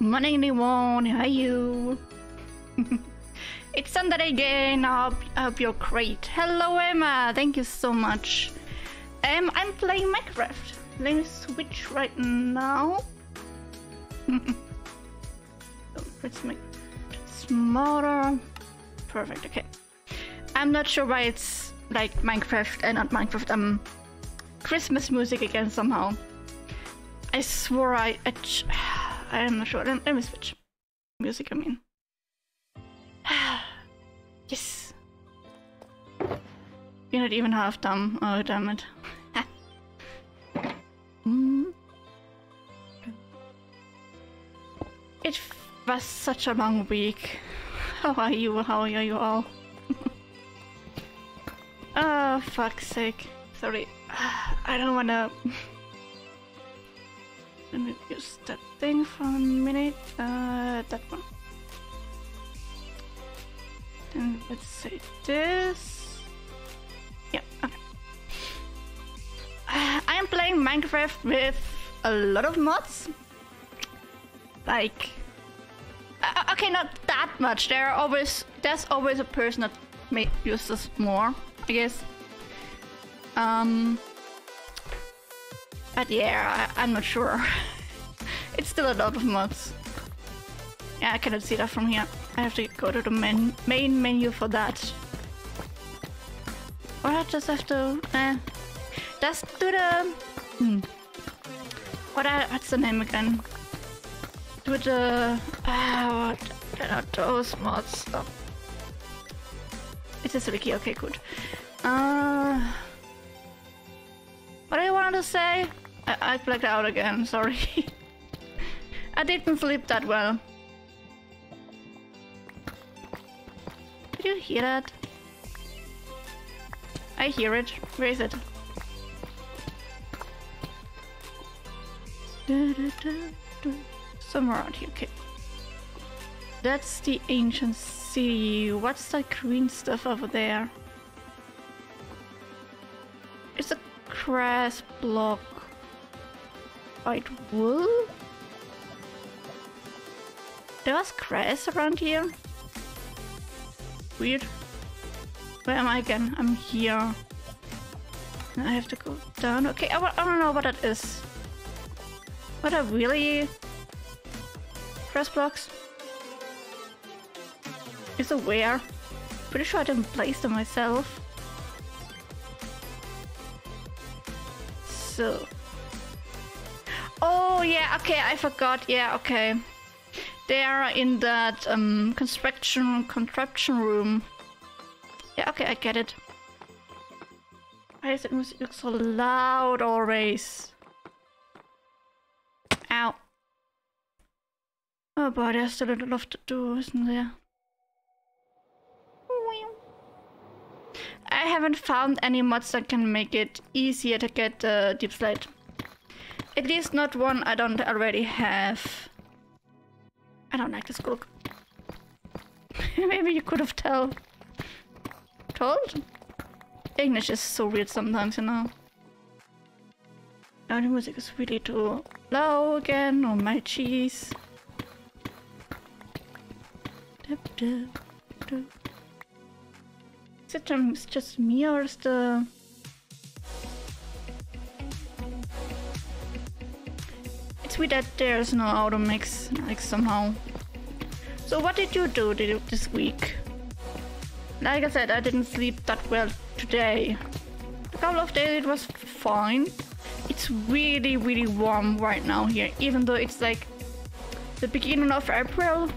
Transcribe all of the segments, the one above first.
Morning, anyone. How are you? it's Sunday again. I hope, I hope you're great. Hello, Emma. Thank you so much. Um, I'm playing Minecraft. Let me switch right now. Let's make it smaller. Perfect. Okay. I'm not sure why it's like Minecraft and not Minecraft. Um, Christmas music again somehow. I swore I. I, I am not sure. Let, let me switch. Music, I mean. yes. You're not even half dumb. Oh, damn it. mm. It was such a long week. How are you? How are you all? oh, fuck's sake. Sorry. I don't wanna. Let me use that thing for a minute. Uh, that one. Then let's say this. Yeah, okay. Uh, I am playing Minecraft with a lot of mods. Like, uh, okay, not that much. There are always there's always a person that may use this more, I guess. Um, but yeah, I, am not sure. it's still a lot of mods. Yeah, I cannot see that from here. I have to go to the main, main menu for that. Or I just have to... Eh. Just do the... Hmm. What what's the name again? Do the... Ah, what are those mods? Oh. It's a wiki, okay, good. Uh... What do you want to say? I, I blacked out again, sorry. I didn't sleep that well. Did you hear that? I hear it. Where is it? Somewhere around here, okay. That's the ancient city. What's that green stuff over there? It's a grass block. White wool? There was grass around here? Weird. Where am I again? I'm here. I have to go down. Okay, I, don't know what that is. What are really grass blocks? Is it where? Pretty sure I didn't place them myself. So Oh yeah, okay, I forgot. Yeah, okay. They are in that um, construction contraption room. Yeah, okay, I get it. Why is it music so loud always? Ow. Oh boy, there's still a lot to do, isn't there? I haven't found any mods that can make it easier to get the uh, deepslate. At least not one I don't already have. I don't like this cook. Maybe you could have tell. Told? English is so weird sometimes, you know. Oh, the music is really too low again. Oh, my cheese. Is it um, just me or is the that there's no auto mix, like somehow. So what did you do this week? Like I said, I didn't sleep that well today. A couple of days it was fine. It's really, really warm right now here, even though it's like the beginning of April.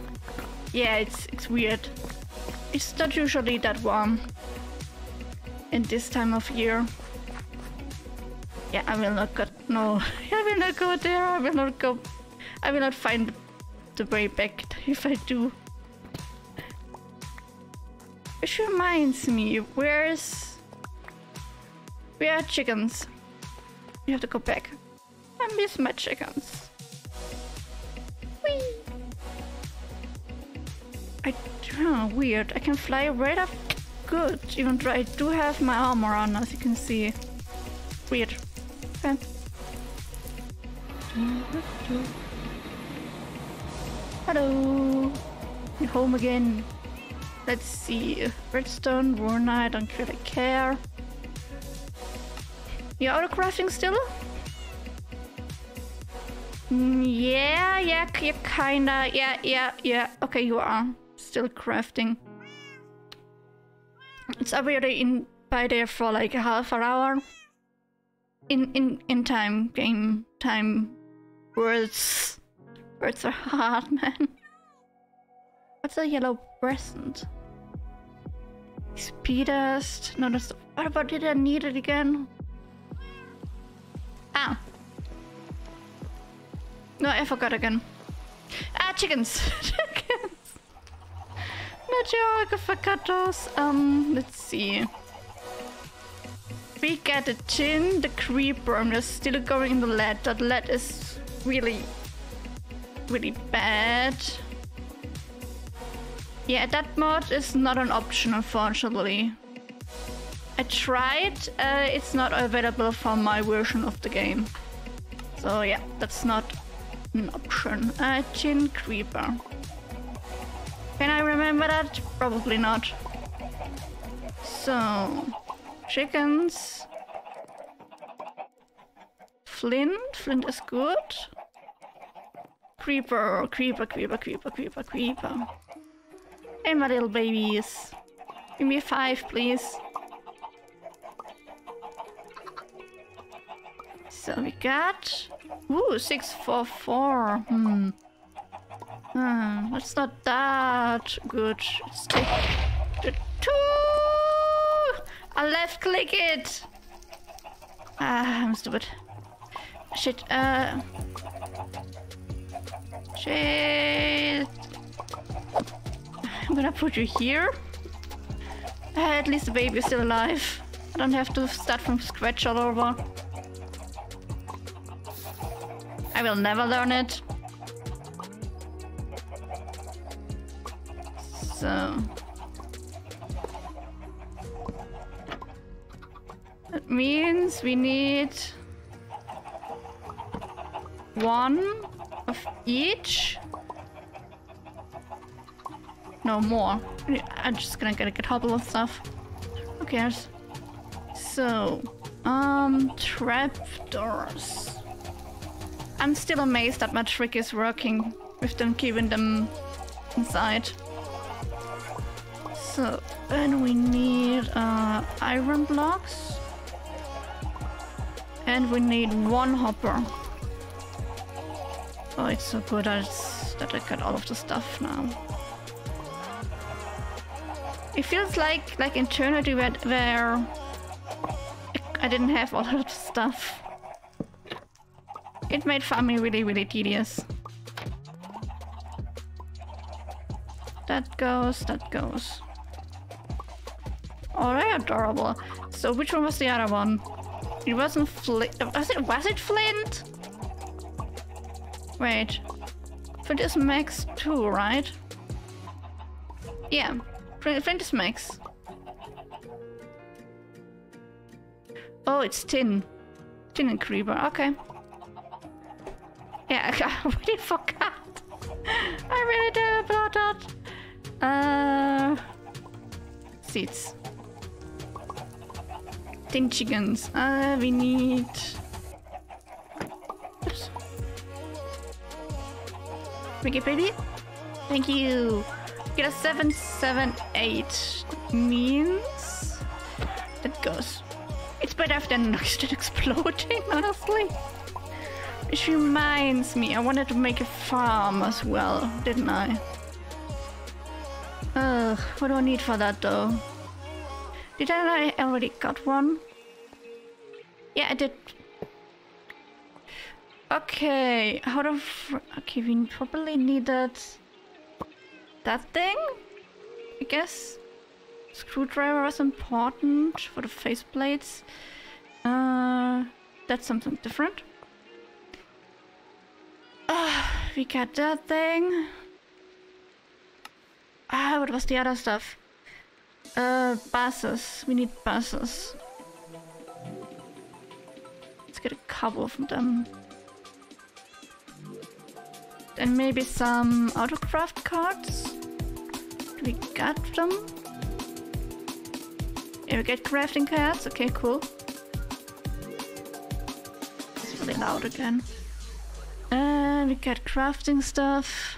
Yeah, it's it's weird. It's not usually that warm in this time of year. Yeah, I will not go. No, I will not go there. I will not go. I will not find the way back if I do. Which reminds me, where's... Where are chickens? We have to go back. I miss my chickens. Whee! I know, weird. I can fly right up good, even though I do have my armor on, as you can see. Weird. Okay. Hello. You're home again. Let's see. Redstone, Warna, I don't really care. You auto crafting still? Mm, yeah, yeah, yeah, kinda. Yeah, yeah, yeah. Okay, you are still crafting. It's already in by there for like half an hour. In in in time game time words words are hard, man. What's a yellow present? Speedest. No, that's what about did I need it again? Ah. No, I forgot again. Ah, chickens. chickens. No joke, I forgot those. Um, let's see. We get the tin, the creeper, and they're still going in the lead. That lead is really, really bad. Yeah, that mod is not an option, unfortunately. I tried, uh, it's not available for my version of the game. So yeah, that's not an option. Uh, Chin Creeper. Can I remember that? Probably not. So, chickens. Flint, flint is good. Creeper, creeper, creeper, creeper, creeper, creeper. Hey, my little babies. Give me five, please. So we got... Ooh, 644. Hmm. Hmm, that's not that good. Let's take the two! I left click it! Ah, I'm stupid. Shit, uh... Shit! I'm gonna put you here. At least the baby is still alive. I don't have to start from scratch all over. I will never learn it. So... That means we need... One of each. No more. I'm just gonna get a couple of stuff. Who cares? So, um, trapdoors. I'm still amazed that my trick is working with them keeping them inside. So, then we need uh, iron blocks. And we need one hopper. Oh, it's so good that, I got all of the stuff now. It feels like like eternity where, where I didn't have all of the stuff. It made farming really, really tedious. That goes, that goes. Oh, adorable. So which one was the other one? It wasn't Flint. Was it, was it Flint? Wait. Flint is max too, right? Yeah. Flint is max. Oh, it's tin. Tin and creeper. Okay. Yeah, I really forgot. I really did about that. Uh, seeds. Tin chickens. Uh, we need. Oops. Make it baby. Thank you. Get a seven, seven, eight means that goes. It's better than exploding, honestly. Which reminds me, I wanted to make a farm as well, didn't I? Ugh, what do I need for that though? Did I already got one? Yeah, I did. Okay, how do... Okay, we probably needed... That thing? I guess? Screwdriver is important for the faceplates. Uh, that's something different. Uh, we got that thing. Ah, what was the other stuff? Uh, buses. We need buses. Let's get a couple of them. And maybe some autocraft cards. We got them? Yeah, we get crafting cards. Okay, cool. It's really loud again. And we get crafting stuff.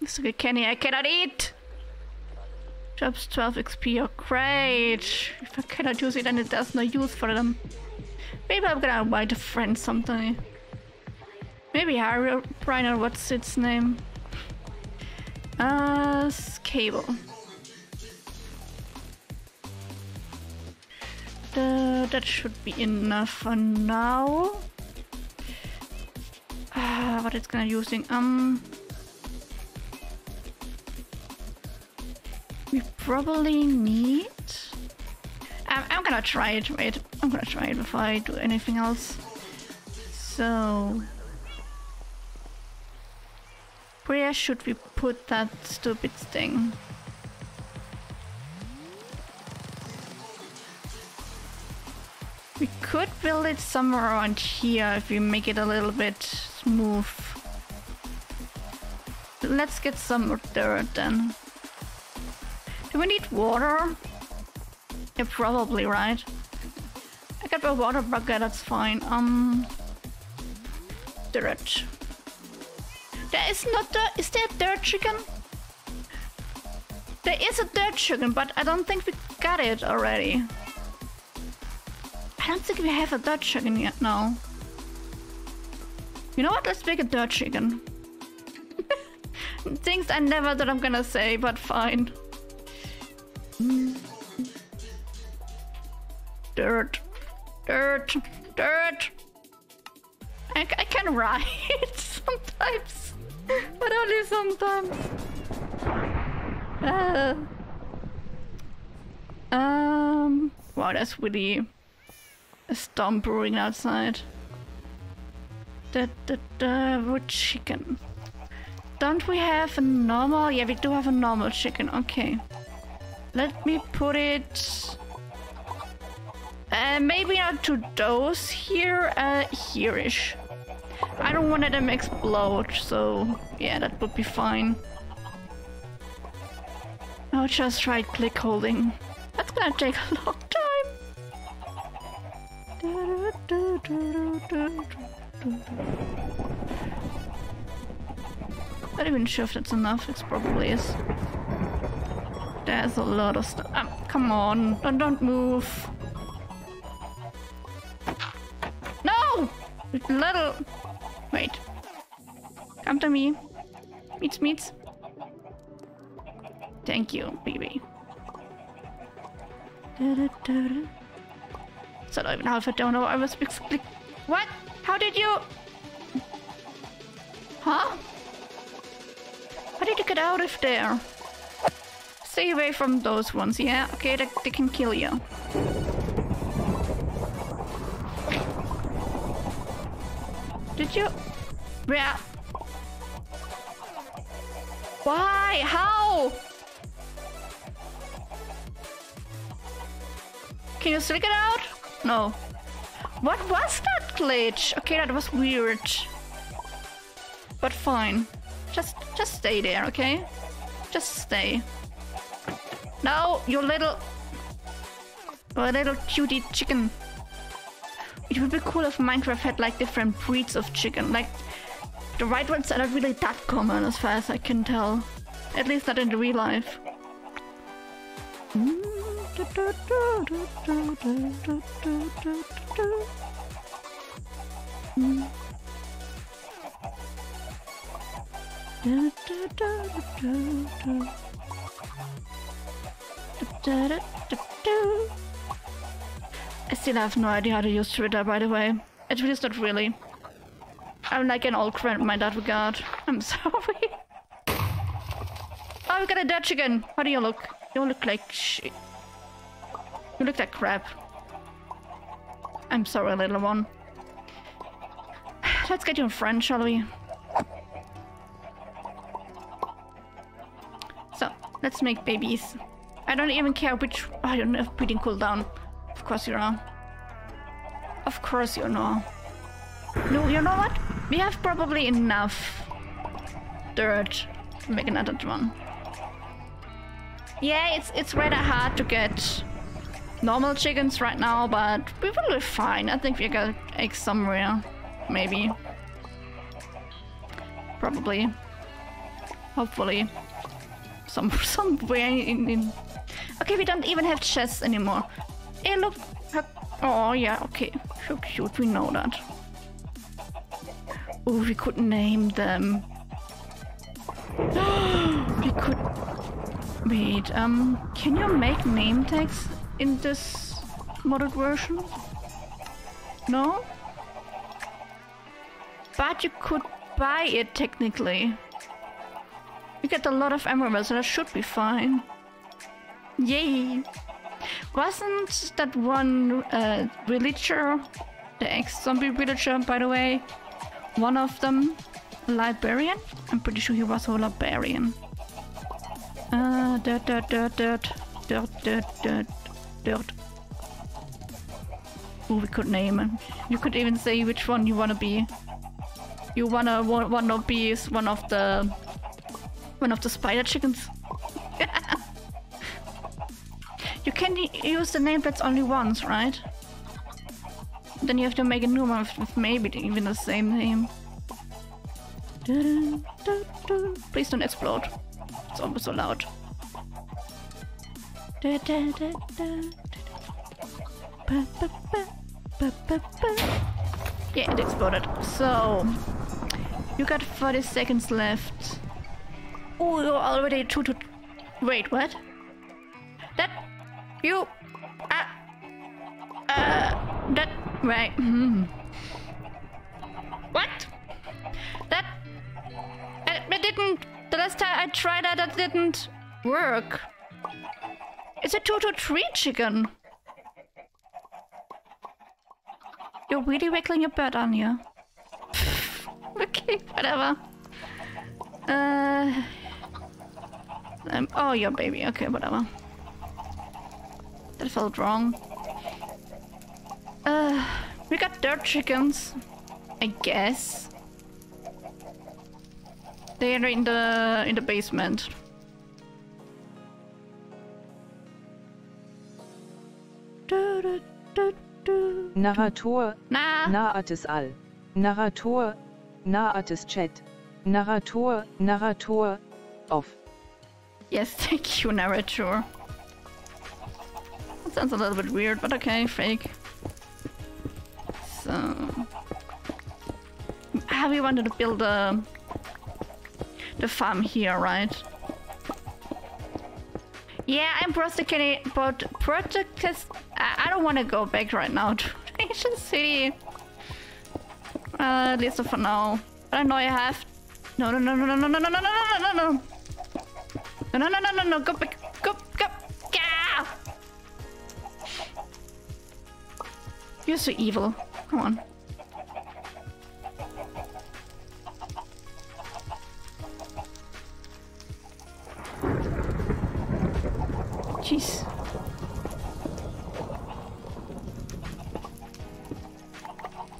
It's okay, Kenny, I cannot eat! Drops 12 XP, oh great! If I cannot use it, then it does no use for them. Maybe I'm gonna invite a friend sometime. Maybe Harry or Brian or what's its name? Uh, cable. The, that should be enough for now. Ah, what it's gonna using? Um, we probably need. I'm, I'm gonna try it. Wait, I'm gonna try it before I do anything else. So, where should we put that stupid thing? We could build it somewhere around here if we make it a little bit smooth. Let's get some dirt then. Do we need water? Yeah, probably, right? I got a water bucket, that's fine. Um, dirt. There is not dirt. Is there dirt chicken? There is a dirt chicken, but I don't think we got it already. I don't think we have a dirt chicken yet, no. You know what? Let's make a dirt chicken. Things I never thought I'm gonna say, but fine. Dirt. Dirt. Dirt. I, I can write sometimes, but only sometimes. Uh, um, wow, that's really a storm brewing outside. Da, da, da, wood chicken. Don't we have a normal? Yeah, we do have a normal chicken. Okay. Let me put it... Uh, maybe not to those here, uh, here-ish. I don't want them to explode, so yeah, that would be fine. I'll just right click holding. That's gonna take a long time. Not even sure if that's enough, it probably is. There's a lot of stuff. Um, come on, don't, don't move. No! Little... Wait. Come to me. Meets, meets. Thank you, baby. So I don't even know if I don't know I was... What? How did you... Huh? How did you get out of there? Stay away from those ones, yeah? Okay, they, they can kill you. Did you... Yeah. Why? How? Can you still get out? No. What was that glitch? Okay, that was weird. But fine. Just just stay there, okay? Just stay. No, you little... little cutie chicken. It would be cool if Minecraft had like different breeds of chicken. Like, the white ones are not really that common as far as I can tell. At least not in real life. I still have no idea how to use Twitter, by the way. It is not really. I'm like an old friend in my that regard. I'm sorry. Oh, we got a Dutch again. How do you look? You look like shit. You look like crap. I'm sorry, little one. Let's get you a friend, shall we? So, let's make babies. I don't even care which... I don't have breeding cooldown. Of course you know. Of course you know. No, you know what? We have probably enough. dirt to make another one. Yeah, it's it's rather hard to get normal chickens right now, but we will be fine. I think we got eggs somewhere. Maybe. Probably. Hopefully. Some somewhere in, in Okay, we don't even have chests anymore. Hey look Oh yeah, okay. So cute, we know that. Oh, we could name them. we could Wait, um, can you make name tags in this modded version? No? But you could buy it technically. You get a lot of emeralds, so that should be fine. Yay! Wasn't that one uh, villager, the ex-zombie villager, by the way, one of them a librarian? I'm pretty sure he was a librarian. Uh, dirt, dirt, dirt, dirt, dirt, dirt, dirt, dirt. Ooh, we could name it. You could even say which one you wanna be. You wanna wanna be one of the one of the spider chickens. Can use the name that's only once, right? Then you have to make a new one with maybe even the same name. Please don't explode. It's almost so loud. Yeah, it exploded. So, you got 40 seconds left. Oh, you're already two to... Wait, what? That... You... Uh... Uh... That... Right. Hmm. What? That... It, it didn't... The last time I tried that, that didn't work. It's a 2 to 3 chicken. You're really wiggling your butt on you. okay, whatever. Uh... Um, oh, your baby. Okay, whatever. That felt wrong. Uh, we got dirt chickens. I guess. They're in the in the basement. Narrator, Na. Nahates All. Narrator, Nahates Chat. Narrator, Narrator, off. Yes, thank you, narrator. That sounds a little bit weird, but okay, fake. So... Ah, we wanted to build a the farm here, right? Yeah, I'm protecting, but project I, I don't want to go back right now to Ancient City. Uh, at least for now. But I know I have. No, no, no, no, no, no, no, no, no, no, no, no, no. No, no, no, no, no, no, go back, You're so evil. Come on. Jeez.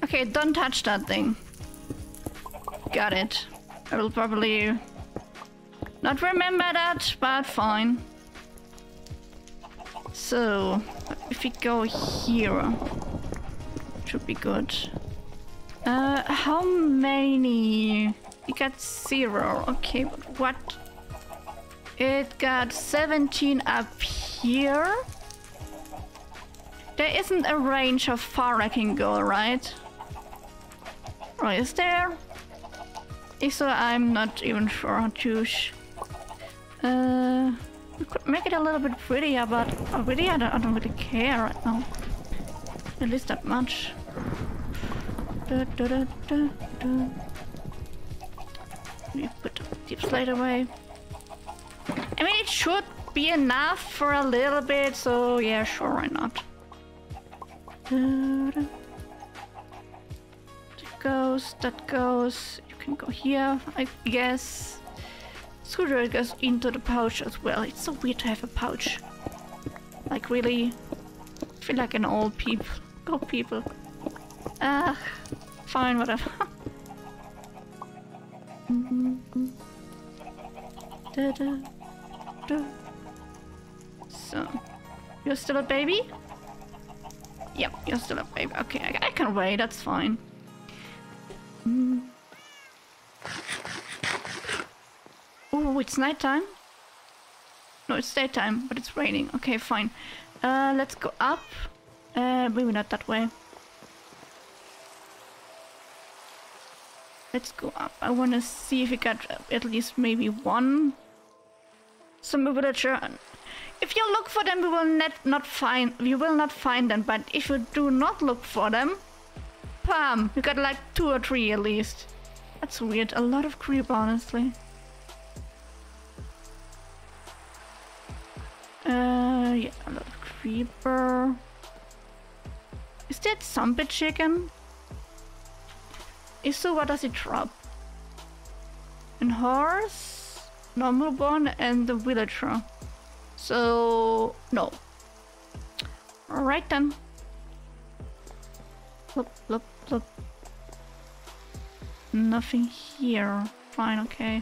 Okay, don't touch that thing. Got it. I will probably not remember that, but fine. So, if we go here, should be good. Uh, how many? You got zero. Okay, but what? It got 17 up here. There isn't a range of far I can go, right? Or is there? If so, I'm not even sure to. Uh, we could make it a little bit prettier, but really I don't, I don't really care right now. At least that much. Da, da, da, da, da. Put the deepslate away. I mean, it should be enough for a little bit, so yeah, sure, why not? That goes, that goes. You can go here, I guess. Screwdriver goes into the pouch as well. It's so weird to have a pouch. Like, really? I feel like an old people. Old people. Ah, fine, whatever. So, you're still a baby? Yep, you're still a baby. Okay, I, I can wait, that's fine. Oh, it's nighttime? No, it's daytime, but it's raining. Okay, fine. Uh, let's go up. Uh, maybe not that way. Let's go up. I want to see if we got at least maybe one some villager. If you look for them, we will not not find. We will not find them. But if you do not look for them, bam, you got like two or three at least. That's weird. A lot of creep, honestly. Uh, yeah, a lot of creeper. Is that zombie chicken? What does it drop? An horse, normal one, and the villager. So, no. Alright then. Look, look, look. Nothing here. Fine, okay.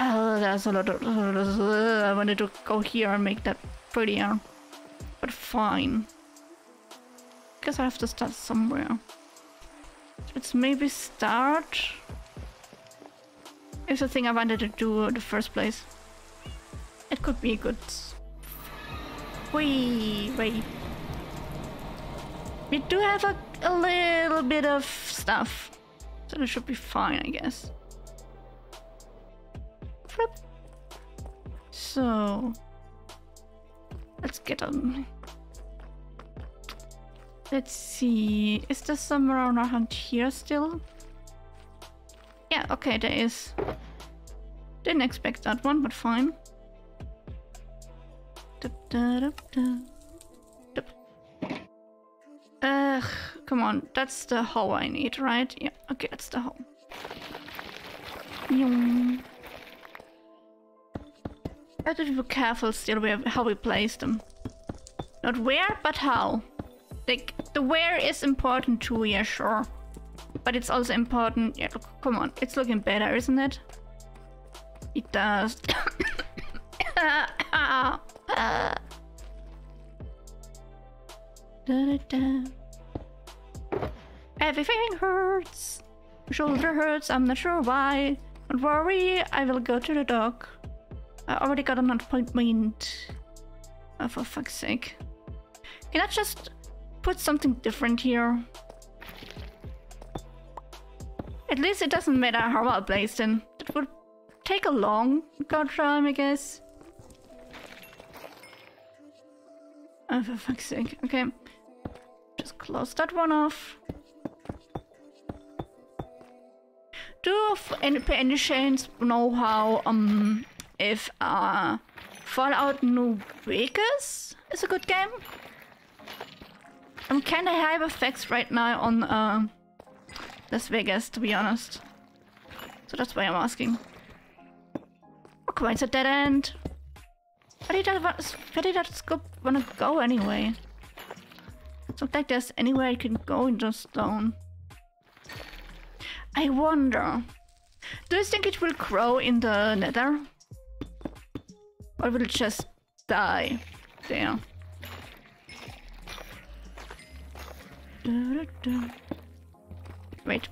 Oh, there's a lot of... I wanted to go here and make that prettier. But fine. Guess I have to start somewhere. Let's maybe start... It's the thing I wanted to do in the first place. It could be good... Wee, wait. We do have a, a little bit of stuff. So it should be fine, I guess. So... Let's get on. Let's see. Is there somewhere around here still? Yeah, okay, there is. Didn't expect that one, but fine. Ugh, come on. That's the hoe I need, right? Yeah, okay, that's the hoe. Yum. Have to be careful still how we place them. Not where, but how. Like, the wear is important too, yeah, sure. But it's also important... Yeah, look, come on. It's looking better, isn't it? It does. da, da, da. Everything hurts. Shoulder hurts, I'm not sure why. Don't worry, I will go to the doc. I already got an appointment. Oh, for fuck's sake. Can I just put something different here? At least it doesn't matter how well placed in. It would take a long god time, I guess. Oh, for fuck's sake. Okay. Just close that one off. Do any, any chance know how, um, if, uh, Fallout New Vegas is a good game? I'm kinda high effects right now on, uh, Las Vegas, to be honest. So that's why I'm asking. Oh, come on, it's a dead end. Where did that, where did that scope wanna go anyway? It's not like there's anywhere I can go in the stone. I wonder. Do you think it will grow in the nether? Or will it just die there? Wait.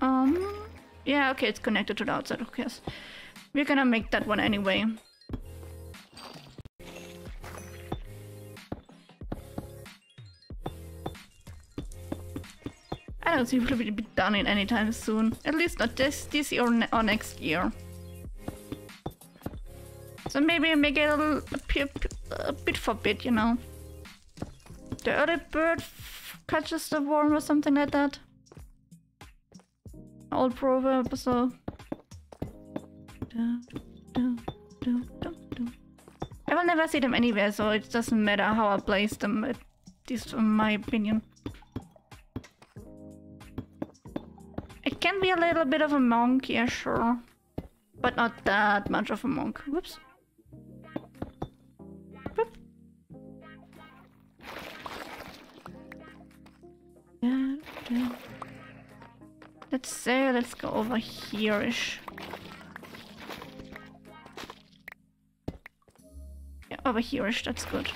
Um. Yeah, okay, it's connected to the outside, okay. Yes. We're gonna make that one anyway. I don't think it will be done in anytime soon. At least not this, this year or, ne or next year. So maybe make it a, little, a, a bit for bit, you know. The other bird catches the worm or something like that. Old proverb, so. I will never see them anywhere, so it doesn't matter how I place them, at least in my opinion. It can be a little bit of a monk, yeah, sure. But not that much of a monk. Whoops. Let's say, uh, let's go over here-ish. Yeah, over here-ish, that's good.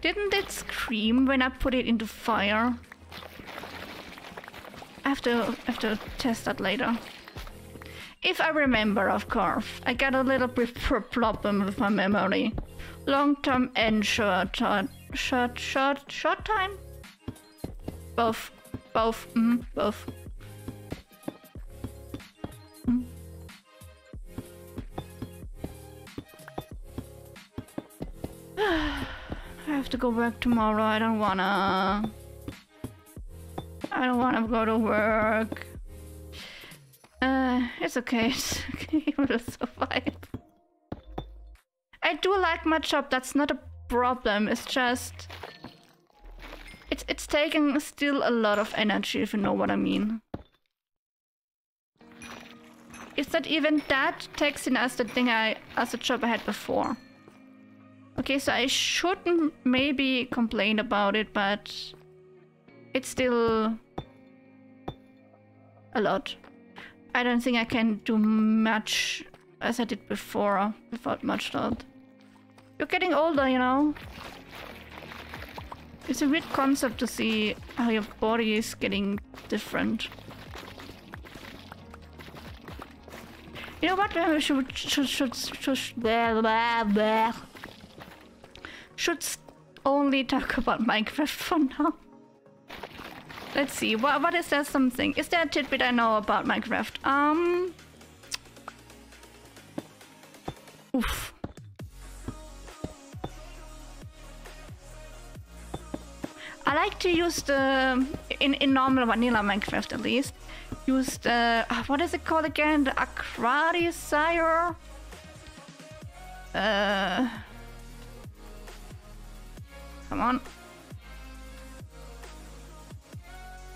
Didn't it scream when I put it into fire? I have to, I have to test that later. If I remember, of course. I got a little bit problem with my memory. Long-term and short-term short, short, short, time? Both. Both. Mm, both. Mm. I have to go back tomorrow. I don't wanna. I don't wanna go to work. Uh, it's okay. It's okay. We'll survive. I do like my job. That's not a problem. It's just it's it's taking still a lot of energy, if you know what I mean. Is that even that taxing as the thing I as the job I had before? Okay, so I shouldn't maybe complain about it, but it's still a lot. I don't think I can do much as I did before without much thought. You're getting older, you know? It's a weird concept to see how your body is getting different. You know what? We should should should should blah, blah, blah. should only talk about Minecraft for now. Let's see. What what is there something? Is there a tidbit I know about Minecraft? Um. Oof. I like to use the in in normal vanilla Minecraft at least. Use the uh, what is it called again? The Aquarius Uh. Come on.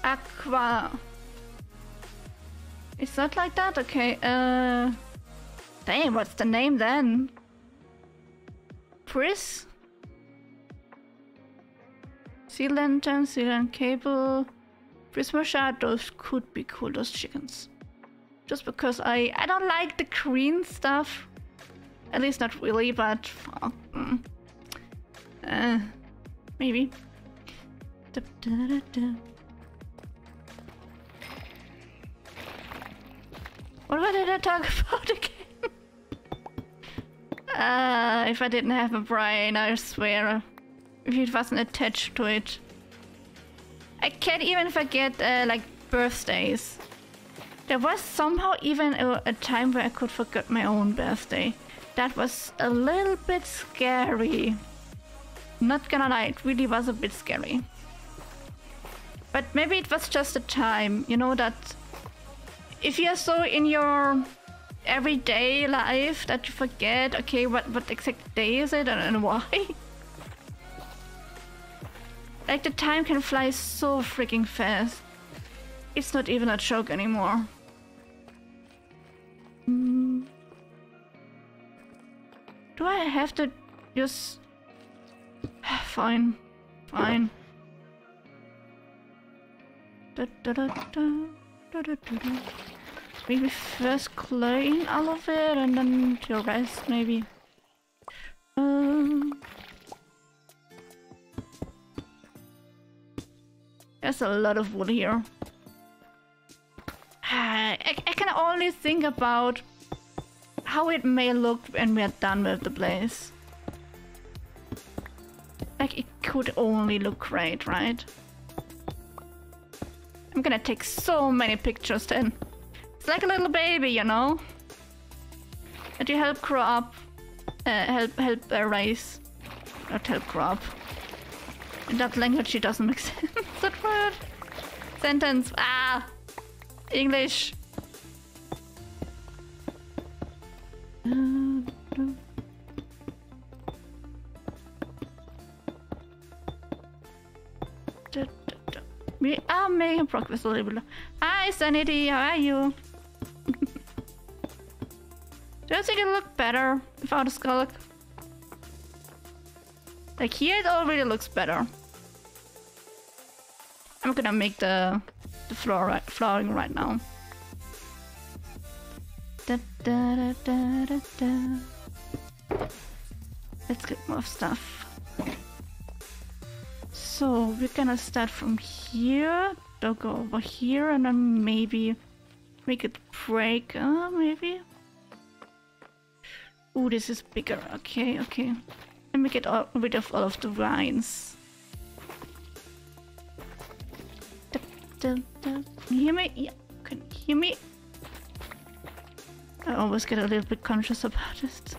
Aqua. Is that like that? Okay, uh... Damn, what's the name then? Pris? Sea lantern, sea lantern cable... Prisma shard, those could be cool, those chickens. Just because I, I don't like the green stuff. At least not really, but... Uh, maybe. Da, da, da, What did I talk about again? uh, if I didn't have a brain, I swear. If it wasn't attached to it. I can't even forget, uh, like, birthdays. There was somehow even a, a time where I could forget my own birthday. That was a little bit scary. Not gonna lie, it really was a bit scary. But maybe it was just a time, you know, that if you're so in your everyday life that you forget, okay, what, what exact day is it and, and why? like the time can fly so freaking fast. It's not even a joke anymore. Mm. Do I have to just... fine. Fine. Da, da, da, Maybe first clean all of it and then the rest maybe. Um, there's a lot of wood here. I, I can only think about how it may look when we're done with the place. Like it could only look great, right? I'm gonna take so many pictures then. It's like a little baby, you know? That you help grow up. Uh, help help uh, raise. Not help grow up. In that language it doesn't make sense. That word. Sentence. Ah! English. We are making progress a little bit. Hi, Sanity, how are you? Do you think it look better without a skull? Like here it already looks better. I'm gonna make the the floor right, flooring right now. Da, da, da, let's get more stuff. So we're gonna start from here, they'll go over here, and then maybe make it break, uh, maybe? Ooh, this is bigger, okay, okay. Let me get all, rid of all of the vines. Da, da. Can you hear me? Yeah, can you hear me? I always get a little bit conscious about it.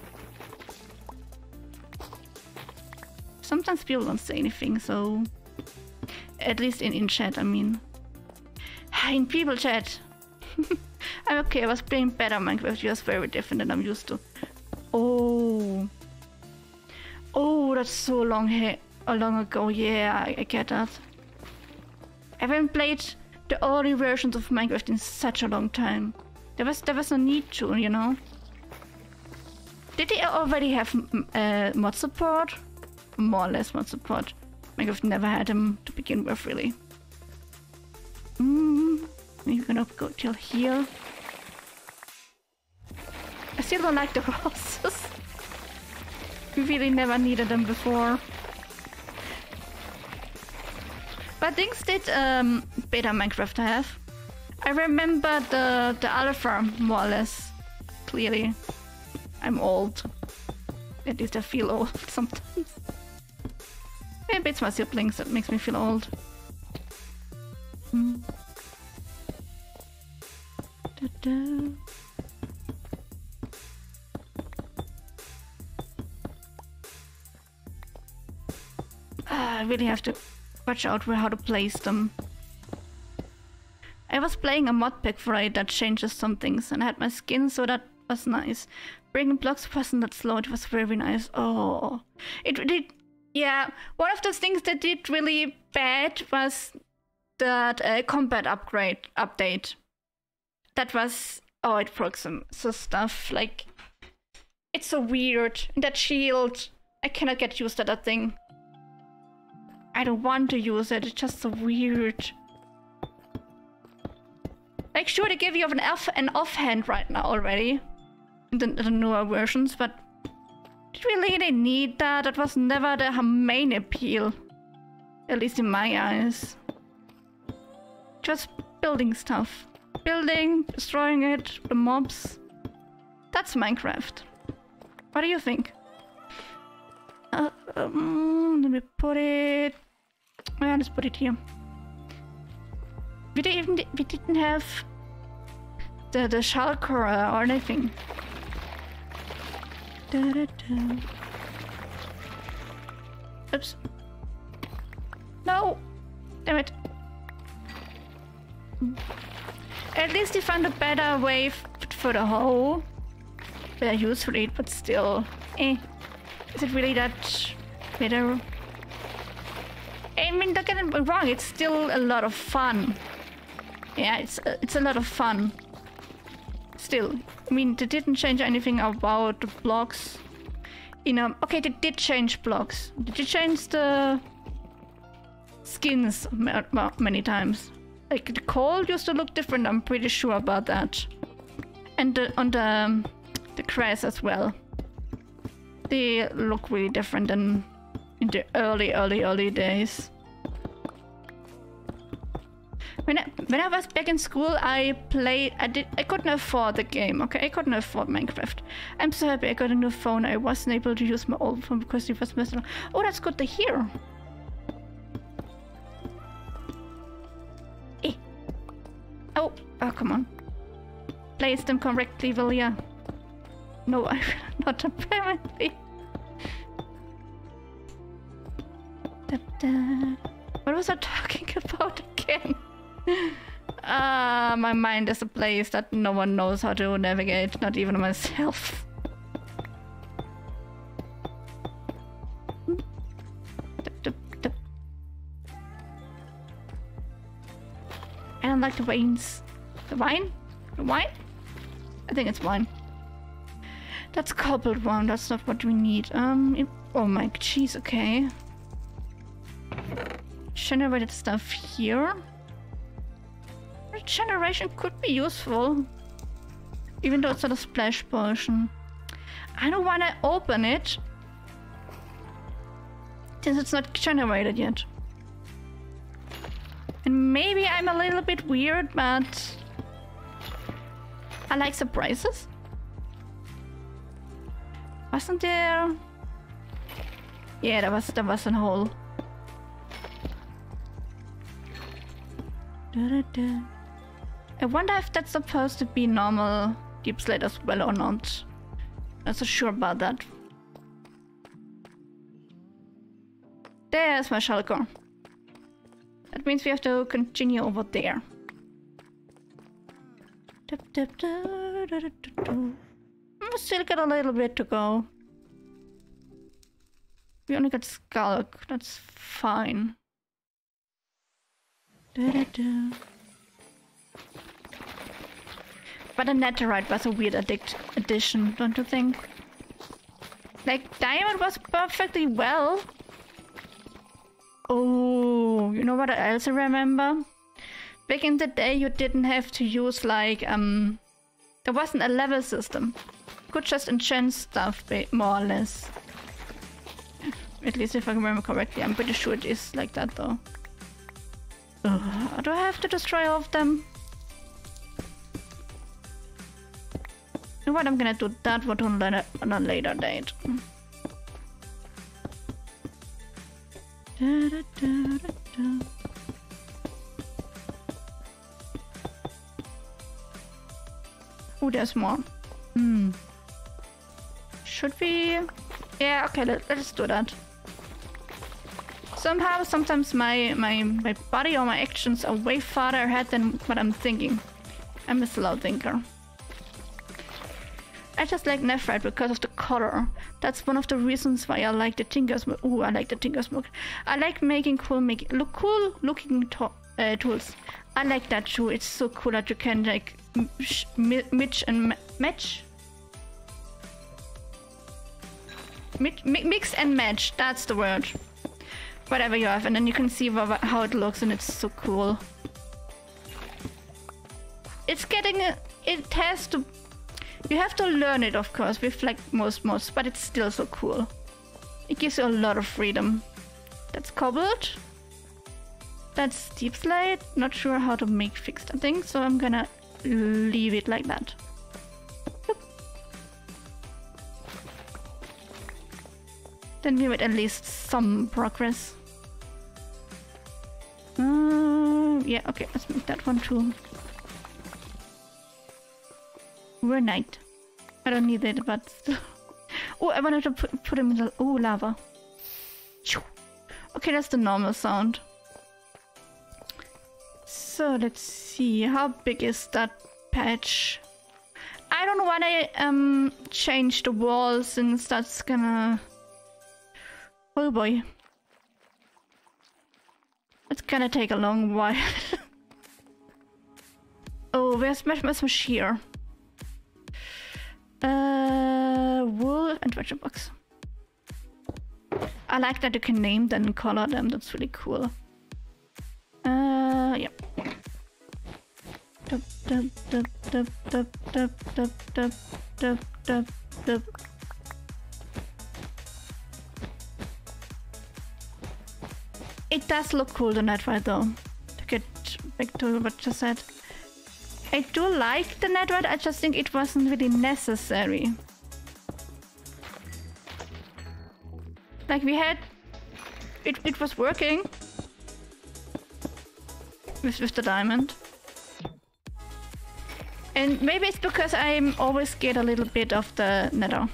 Sometimes people don't say anything, so... At least in, in chat, I mean. In people chat. I'm okay, I was playing better Minecraft, it was very different than I'm used to. Oh. Oh, that's so long he uh, long ago, yeah, I, I get that. I haven't played the early versions of Minecraft in such a long time. There was there was no need to, you know. Did they already have uh, mod support? More or less mod support. Minecraft never had them to begin with, really. Mm, we're gonna go till here. I still don't like the horses. we really never needed them before. But things did um, beta Minecraft have. I remember the, the alpha more or less clearly. I'm old. At least I feel old sometimes. Maybe it's my siblings that makes me feel old. Mm. Da -da. Ah, I really have to watch out for how to place them. I was playing a mod pack for it that changes some things and I had my skin so that was nice. Bringing blocks wasn't that slow, it was very nice. Oh, it did. Yeah, one of the things that did really bad was that uh, combat upgrade update. That was oh, it broke some so stuff like it's so weird. That shield, I cannot get used to that thing. I don't want to use it. It's just so weird. Like, sure, they give you an off an offhand right now already in the, the newer versions, but did we really need that? That was never the main appeal, at least in my eyes. Just building stuff, building, destroying it, the mobs. That's Minecraft. What do you think? Uh, um, let me put it yeah, let's put it here. We didn't we didn't have the the shulker or anything. Da, da, da. Oops. No! Damn it. At least he found a better way for the hole. Better use for it, but still. Eh. Is it really that better? I mean, don't get me wrong, it's still a lot of fun. Yeah, it's it's a lot of fun. Still, I mean, they didn't change anything about the blocks. You know, okay, they did change blocks. Did they change the skins many times? Like the coal used to look different. I'm pretty sure about that. And the, on the the grass as well. They look really different than in the early, early, early days. When I, when I was back in school, I played. I did. I couldn't afford the game. Okay, I couldn't afford Minecraft. I'm so happy I got a new phone. I wasn't able to use my old phone because it was messing. Oh, that's good to hear. Eh. Oh, oh, come on. Place them correctly, will ya? No, I not apparently. Da -da. What was I talking about again? Ah, uh, my mind is a place that no one knows how to navigate, not even myself. I don't like the wines. The wine? The wine? I think it's wine. That's cobbled one, that's not what we need. Um, oh my jeez, okay. Generated stuff here generation could be useful. Even though it's not a splash potion. I don't want to open it. Since it's not generated yet. And maybe I'm a little bit weird, but I like surprises. Wasn't there? Yeah, there was there was a hole. I wonder if that's supposed to be normal deepslate as well or not. Not so sure about that. There's my shulker. That means we have to continue over there. Dip, dip, da, da, da, da, da. Mm, Still got a little bit to go. We only got Sculk. That's fine. Da, da, da. But the Netherite was a weird addict addition, don't you think? Like, Diamond was perfectly well. Oh, you know what I also remember? Back in the day, you didn't have to use, like, um... There wasn't a level system. You could just enchant stuff, more or less. At least if I remember correctly. I'm pretty sure it is like that, though. Ugh, do I have to destroy all of them? You know what? I'm gonna do that one on a, on a later date. Da, da, da, da, da. Oh, there's more. Hmm. Should we? Yeah. Okay. Let, let's do that. Somehow, sometimes my my my body or my actions are way farther ahead than what I'm thinking. I'm a slow thinker. I just like Netherite because of the color. That's one of the reasons why I like the Tinker Smoke. Ooh, I like the Tinker Smoke. I like making cool, make look cool looking to- uh, tools. I like that too. It's so cool that you can like m- sh- mi- mitch and ma- match. Mi- mix and match. That's the word. Whatever you have, and then you can see how it looks, and it's so cool. It's getting. It has to you have to learn it, of course, with like most mods, but it's still so cool. It gives you a lot of freedom. That's cobbled. That's deepslate. Not sure how to make fixed, that thing, so I'm gonna leave it like that. Then we made at least some progress. Uh, yeah, okay, let's make that one too. We're night. I don't need it, but still. Oh, I wanted to put, put him in the. Oh, lava. Okay, that's the normal sound. So let's see. How big is that patch? I don't want to um change the wall since that's gonna. Oh boy. It's gonna take a long while. oh, where's my, where's my shear? Uh, wool and treasure box. I like that you can name them and color them. That's really cool. Uh, yeah. Dup, dup, dup, It does look cool, the netherite though. To get back to what you said. I do like the netherite, I just think it wasn't really necessary. Like we had... It, it was working. With, with the diamond. And maybe it's because I'm always scared a little bit of the nether.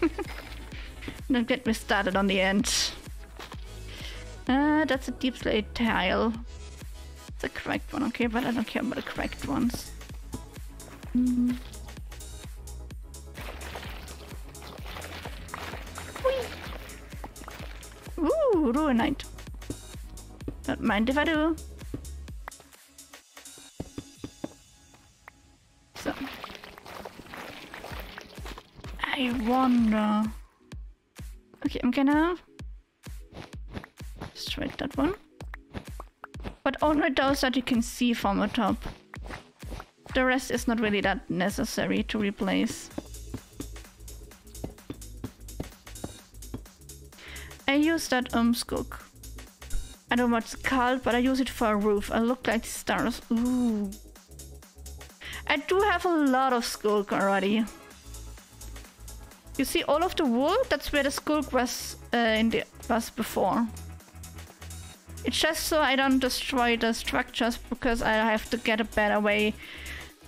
Don't get me started on the end. Uh, that's a deepslate tile. It's a cracked one, okay, but I don't care about the cracked ones. Mm. Ooh, Ruinite. Don't mind if I do. So. I wonder. Okay, I'm gonna straight that one. But only those that you can see from the top. The rest is not really that necessary to replace. I use that um skunk. I don't know what it's called, but I use it for a roof. I look like stars. Ooh. I do have a lot of sculk already. You see all of the wool? That's where the sculk was uh, in the was before. It's just so I don't destroy the structures because I have to get a better way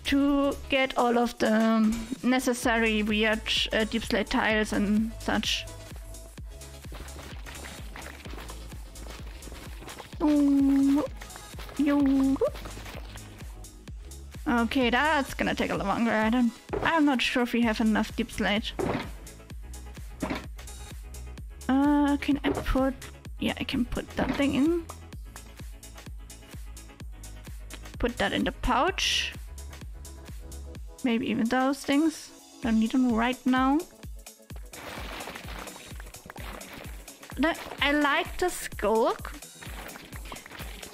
to get all of the necessary weird uh, deepslate tiles and such. Okay, that's gonna take a little longer. I don't. I'm not sure if we have enough deepslate. Uh, can I put? Yeah, I can put that thing in. Put that in the pouch. Maybe even those things. Don't need them right now. I like the sculk.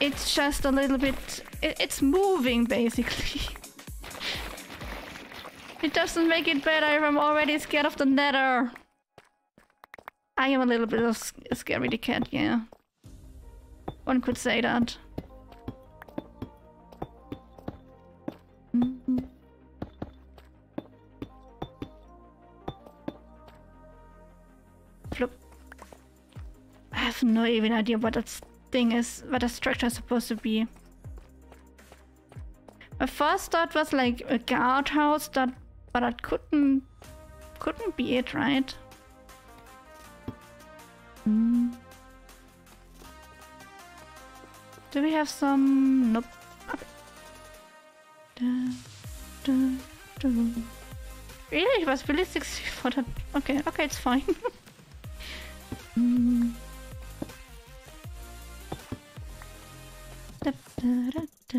It's just a little bit... It, it's moving, basically. it doesn't make it better if I'm already scared of the nether. I am a little bit of a scary cat, yeah. One could say that. Mm-hmm. Flip. I have no even idea what that thing is, what the structure is supposed to be. My first thought was like a guardhouse, that, but that couldn't, couldn't be it, right? Mm. Do we have some? Nope. Da, da, da. Really? It was really 60 for that. Okay, okay, it's fine. mm. da, da, da,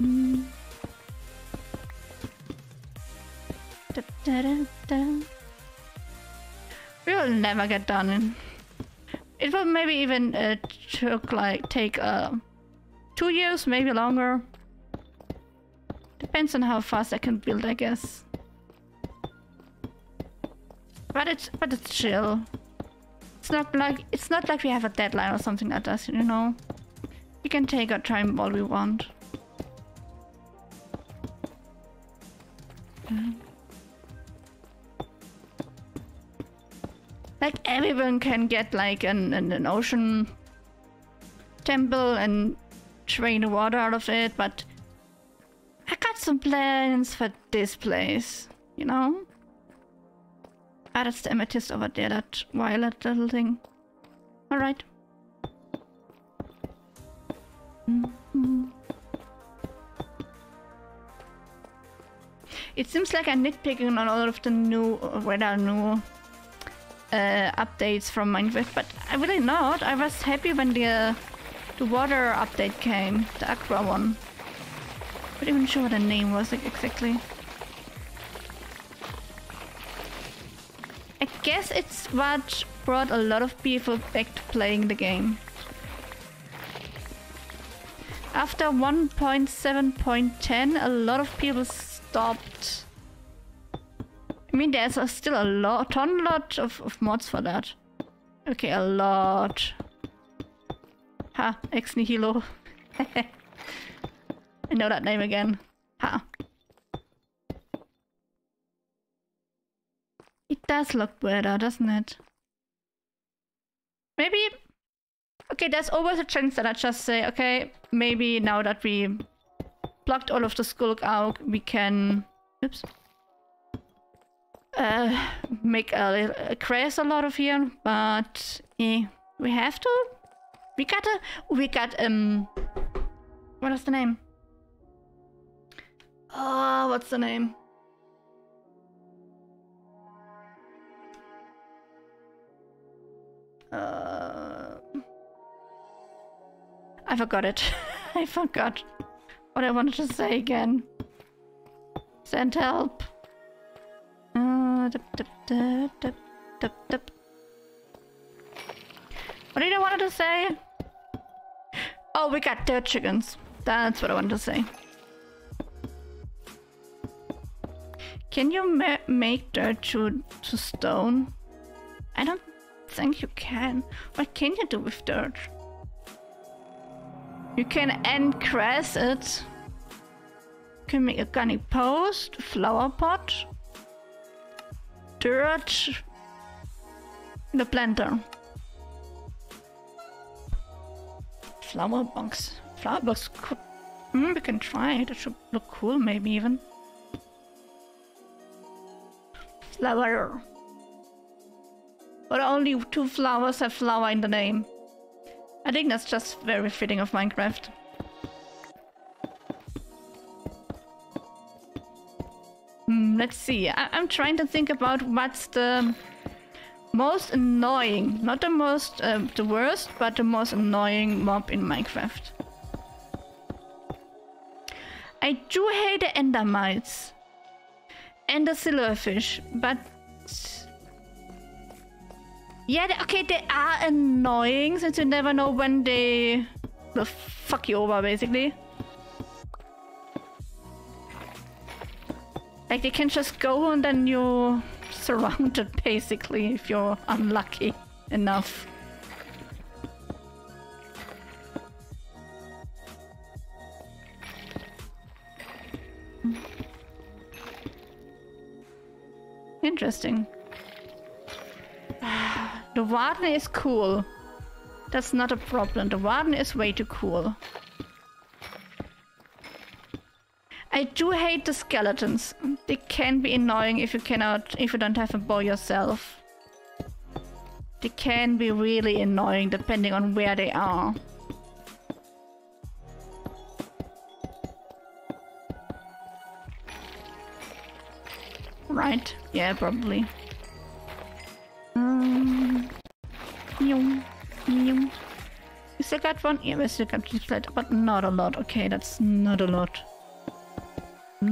mm. Da, da, da, da. We will never get done. It will maybe even uh, took like take uh, two years, maybe longer. Depends on how fast I can build, I guess. But it's but it's chill. It's not like it's not like we have a deadline or something like that, you know. We can take our time all we want. Like everyone can get like an, an, an ocean temple and drain the water out of it, but I got some plans for this place, you know? Ah, that's the amethyst over there, that violet little thing. Alright. Mm -hmm. It seems like I'm nitpicking on all of the new, rather new uh, updates from Minecraft, but I really not. I was happy when the uh, the water update came, the Aqua one. Not even sure what the name was like, exactly. I guess it's what brought a lot of people back to playing the game. After 1.7.10, a lot of people stopped I mean, there's a, still a lot, ton lot of, of mods for that. Okay, a lot. Ha, ex nihilo. I know that name again. Ha. It does look better, doesn't it? Maybe... Okay, there's always a chance that I just say, okay, maybe now that we blocked all of the sculk out, we can... Oops uh, make a, a crash a lot of here, but yeah, we have to. We got a, we got um, what is the name? Oh, what's the name? Uh, I forgot it. I forgot what I wanted to say again. Send help. Uh, What did I wanted to say? Oh, we got dirt chickens. That's what I wanted to say. Can you ma make dirt to, to stone? I don't think you can. What can you do with dirt? You can encress it. You can make a gunny post, flower pot, dirt, the planter. Flower box. Flower box could. Hmm, we can try it. It should look cool, maybe even. Flower. But only two flowers have flower in the name. I think that's just very fitting of Minecraft. Hmm, let's see. I I'm trying to think about what's the most annoying, not the most, uh, the worst, but the most annoying mob in Minecraft. I do hate the endermites and the silverfish, but yeah, okay, they are annoying since you never know when they will fuck you over, basically. Like they can just go and then you're surrounded, basically, if you're unlucky enough. Interesting. The warden is cool. That's not a problem. The warden is way too cool. I do hate the skeletons. They can be annoying if you cannot, if you don't have a bow yourself. They can be really annoying depending on where they are. Right, yeah, probably. Um, you still got one? Yeah, we still got this plate, but not a lot. Okay, that's not a lot.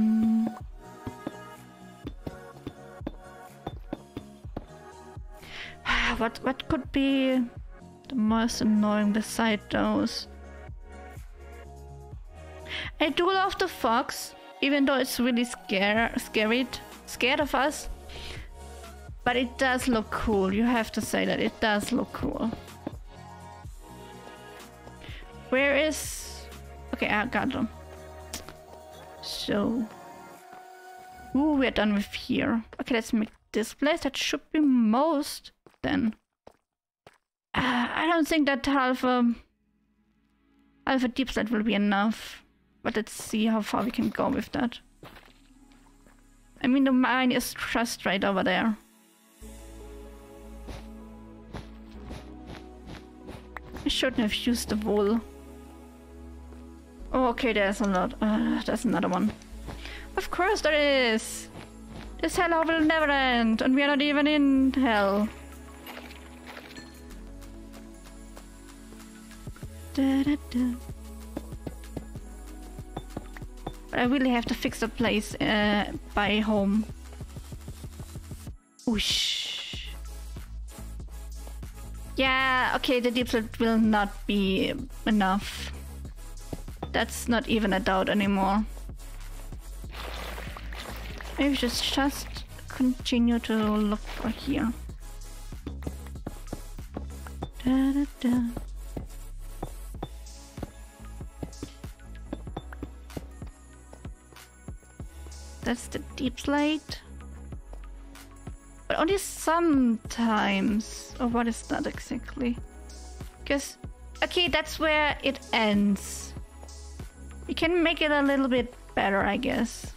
What what could be the most annoying beside those? I do love the fox, even though it's really scare scared scared of us. But it does look cool. You have to say that it does look cool. Where is? Okay, I got them. So, ooh, we're done with here. Okay, let's make this place. That should be most then. Uh, I don't think that half a half a deepslate will be enough. But let's see how far we can go with that. I mean, the mine is just right over there. I shouldn't have used the wool. Oh, okay, there's a lot. Uh, there's another one. Of course there is! This hell will never end, and we are not even in hell. Da, da, da. But I really have to fix the place uh, by home. Whoosh. Yeah, okay, the deep will not be enough. That's not even a doubt anymore. Maybe just just continue to look for here. Da, da, da. That's the deepslate. But only sometimes. Or what is that exactly? Because, okay, that's where it ends. We can make it a little bit better, I guess.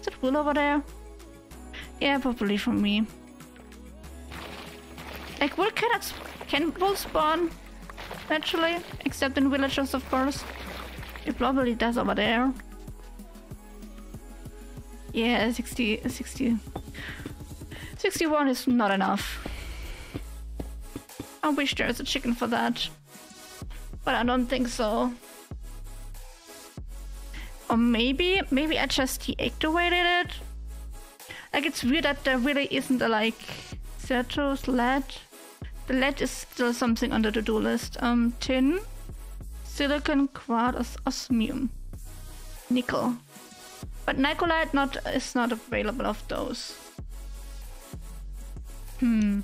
Is it wool over there? Yeah, probably for me. Like, wool cannot can wool spawn naturally, except in villages, of course. It probably does over there. Yeah, 60, 60. 61 is not enough. I wish there was a chicken for that. But I don't think so. Or maybe, maybe I just deactivated it. Like it's weird that there really isn't a like Certos lead. The lead is still something on the to-do list. Um, tin, silicon, quartz, osmium, nickel. But Nikolite not is not available of those. Hmm.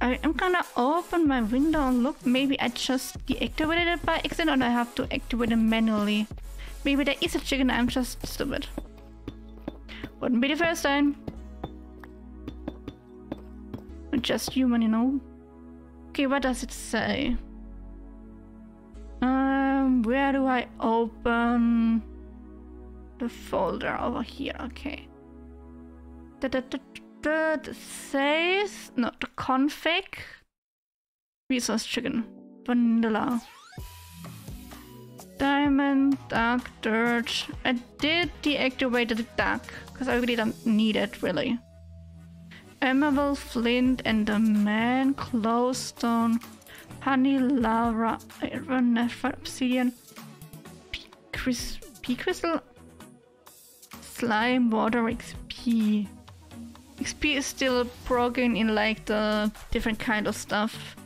I, am gonna open my window and look. Maybe I just deactivated it by accident or I have to activate it manually. Maybe there is a chicken, I'm just stupid. Wouldn't be the first time. Just human, you know. Okay, what does it say? Um, where do I open the folder over here? Okay. Da, da, da, da, the says no the config resource chicken vanilla diamond dark dirt. I did deactivate the dark because I really don't need it really. Emerald, flint, and the man, glowstone, honey, lava, iron, nephite, obsidian, pea, crystal, slime, water, XP. XP is still broken in like the different kind of stuff.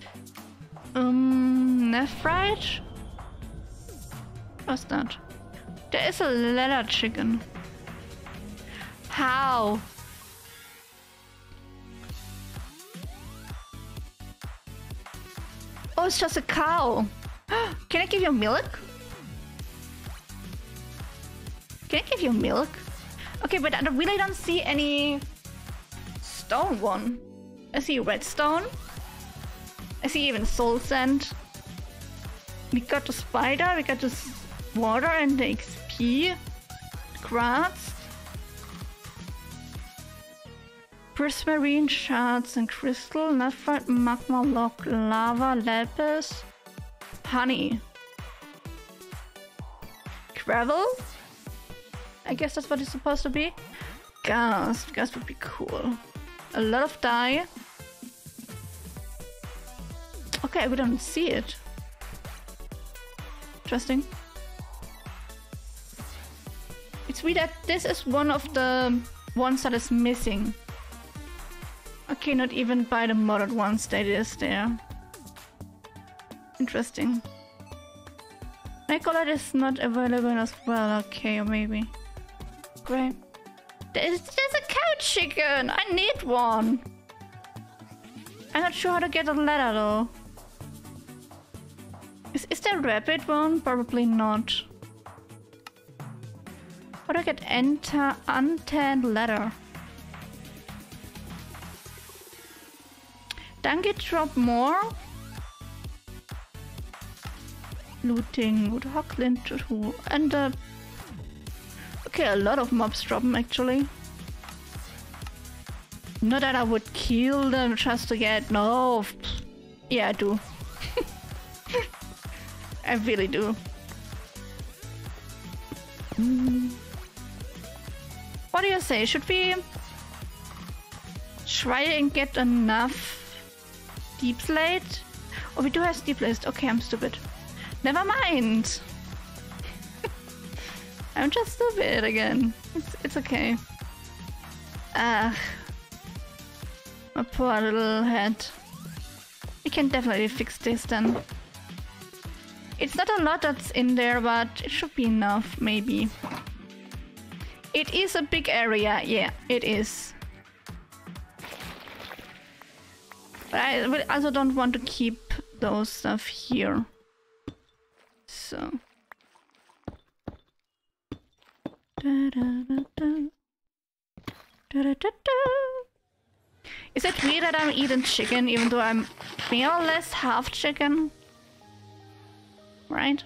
Um, nephrite? What's that? There is a leather chicken. How? Oh, it's just a cow. Can I give you milk? Can I give you milk? Okay, but I really don't see any stone one. I see redstone. I see even soul sand. We got the spider, we got the water and the XP. Grass. Prismarine shards and crystal, nephrite, magma lock, lava, lapis, honey. Gravel? I guess that's what it's supposed to be. Gas. Gas would be cool. A lot of dye. Okay, we don't see it. Interesting. It's weird that this is one of the ones that is missing. Okay, not even by the modded ones that is there. Interesting. Nikolite is not available as well. Okay, or maybe. Great. There's, there's a cow chicken! I need one! I'm not sure how to get a ladder though. Is, is there a rabbit one? Probably not. Do I get enter untanned ladder? Danke drop more. Looting, would Hoglin to and uh, okay, a lot of mobs drop them actually. Not that I would kill them just to get no. Yeah, I do. I really do. Mm. What do you say? Should we try and get enough Deepslate? Oh, we do have Deepslate. Okay, I'm stupid. Never mind. I'm just stupid again. It's, it's okay. Ah. My poor little head. We can definitely fix this then. It's not a lot that's in there, but it should be enough, maybe. It is a big area, yeah, it is. But I also don't want to keep those stuff here. So. Is it weird that I'm eating chicken even though I'm more or less half chicken? Right?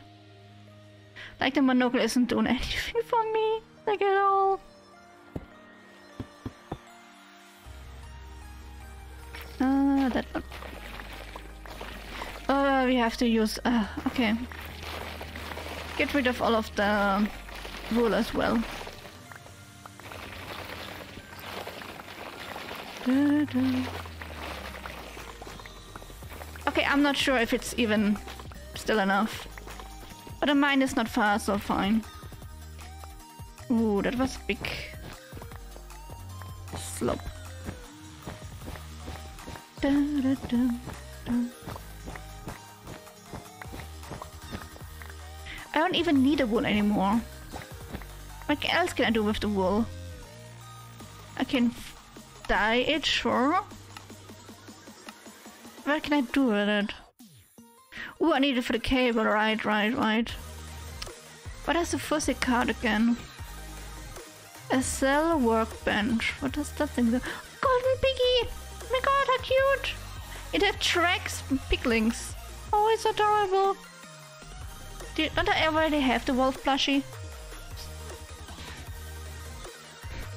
Like the monocle isn't doing anything for me, like at all. Uh, that one. Uh, we have to use... Uh, okay. Get rid of all of the wool as well. Okay, I'm not sure if it's even still enough. But the mine is not far, so fine. Ooh, that was big. Slop. I don't even need a wool anymore. What else can I do with the wool? I can dye it, sure. what can I do with it? Ooh, I need it for the cable. Right, right, right. What is the fuzzy card again? A cell workbench. What does that thing do? Golden piggy! Oh my god, how cute! It attracts piglins. Oh, it's adorable. Do, don't I already have the wolf plushie?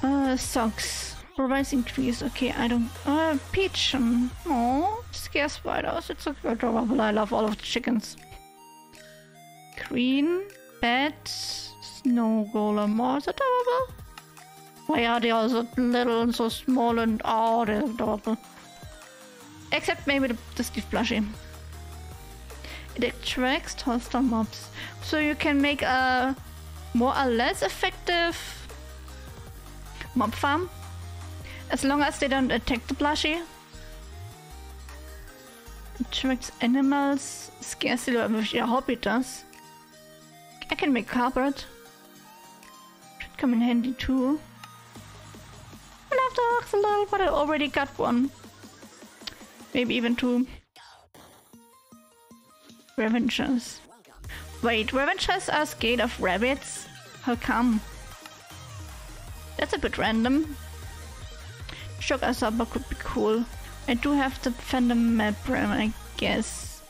Uh, socks. Provides increase. Okay, I don't. Uh, peach. Um, oh, scare spiders. It's so adorable. I love all of the chickens. Green. Bat. Snow golem. Oh, it's adorable. Why are they all so little and so small and oh, they're adorable. Except maybe the, the Steve plushie. It attracts hostile mobs. So you can make a more or less effective mob farm. As long as they don't attack the plushie. Attracts animals. Scarcely, I hope it does. I can make carpet. Should come in handy too. I love the axolotl, but I already got one. Maybe even two. Revengers. Wait, Revengers are scared of rabbits? How come? That's a bit random. Shock Asaba could be cool. I do have the Phantom map, I guess.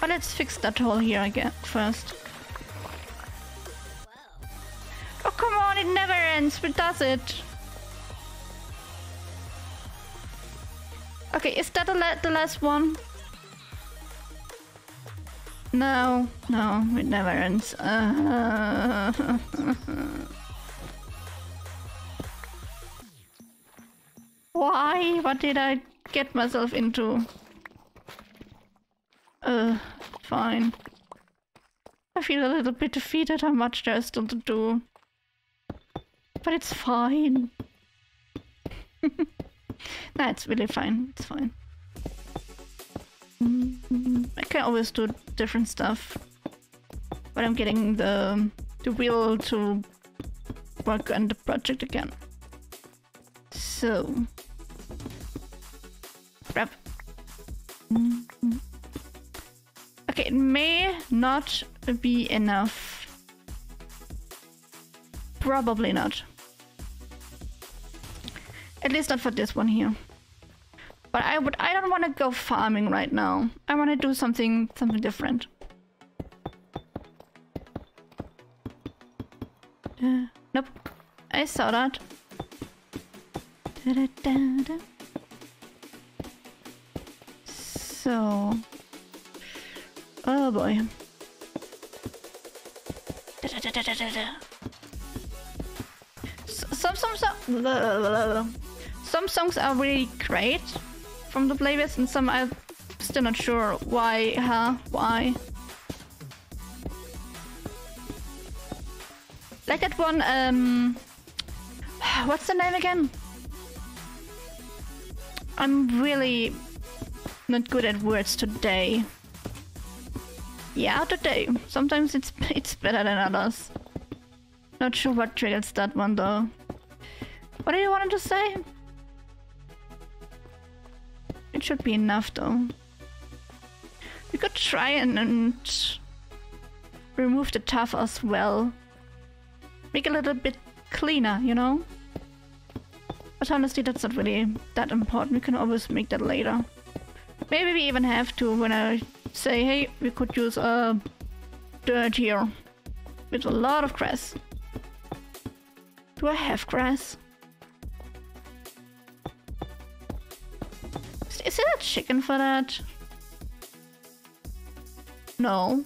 But let's fix that hole here again first. Oh come on, it never ends, but does it? Okay, is that the, la the last one? No, no, it never ends. Uh, why? What did I get myself into? Uh, fine. I feel a little bit defeated how much there's still to do. But it's fine. That's really fine. It's fine. Mm-hmm. I can always do different stuff. But I'm getting the the will to work on the project again. So grab. Mm -hmm. Okay, it may not be enough. Probably not. At least not for this one here. But I would I don't want to go farming right now. I want to do something something different. Uh, nope. I saw that. Da -da -da so Oh boy. Some some some some songs are really great from the playlist and some I'm still not sure why, huh? Why? Like that one, um... What's the name again? I'm really not good at words today. Yeah, today. Sometimes it's it's better than others. Not sure what triggers that one though. What do you want to say? It should be enough though. We could try and, and remove the tuff as well. Make a little bit cleaner, you know? But honestly, that's not really that important. We can always make that later. Maybe we even have to when I say, hey, we could use a dirt here with a lot of grass. Do I have grass? Is it a chicken for that? No.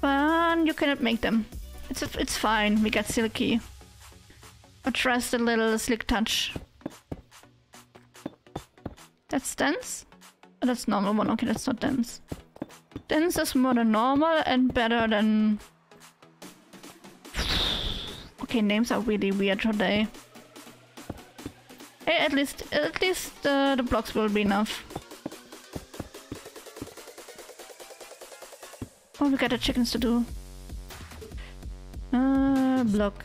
But you cannot make them. It's it's fine. We got silky. I trust a little silk touch. That's dense? Oh, that's normal one. Okay, that's not dense. Dense is more than normal and better than Okay, names are really weird today. Hey, at least, at least uh, the blocks will be enough. Oh, we got the chickens to do. Uh, block.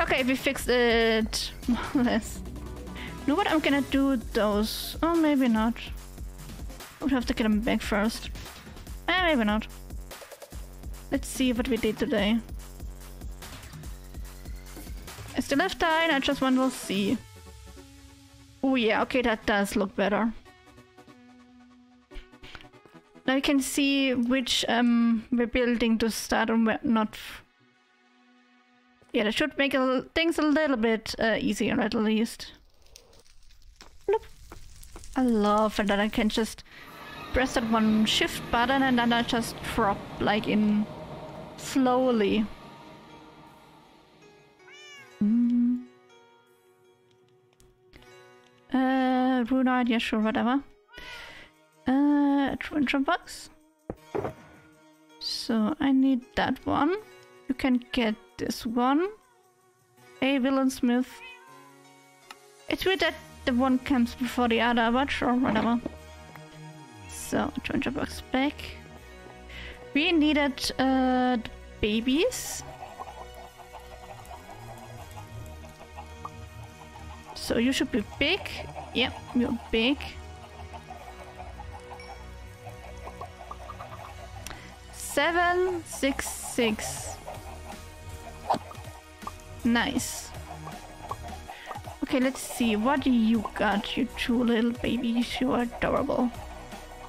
Okay, we fixed it. More or less. Know what I'm gonna do with those? Oh, maybe not. I would have to get them back first. Eh, maybe not. Let's see what we did today. I still have time, I just want to see. Oh yeah, okay, that does look better. Now you can see which um, we're building to start and not. Yeah, that should make a, things a little bit uh, easier at least. Bloop. I love that I can just press that one shift button and then I just drop like in slowly. Mm. Uh, Runard, yeah, sure, whatever. Uh, adventure box. So I need that one. You can get this one. A Villain-Smith. It's weird that the one comes before the other, but sure, whatever. So, adventure box back. We needed uh, babies. So you should be big. Yep, you're big. Seven, six, six. Nice. Okay, let's see. What do you got, you two little babies? You are adorable.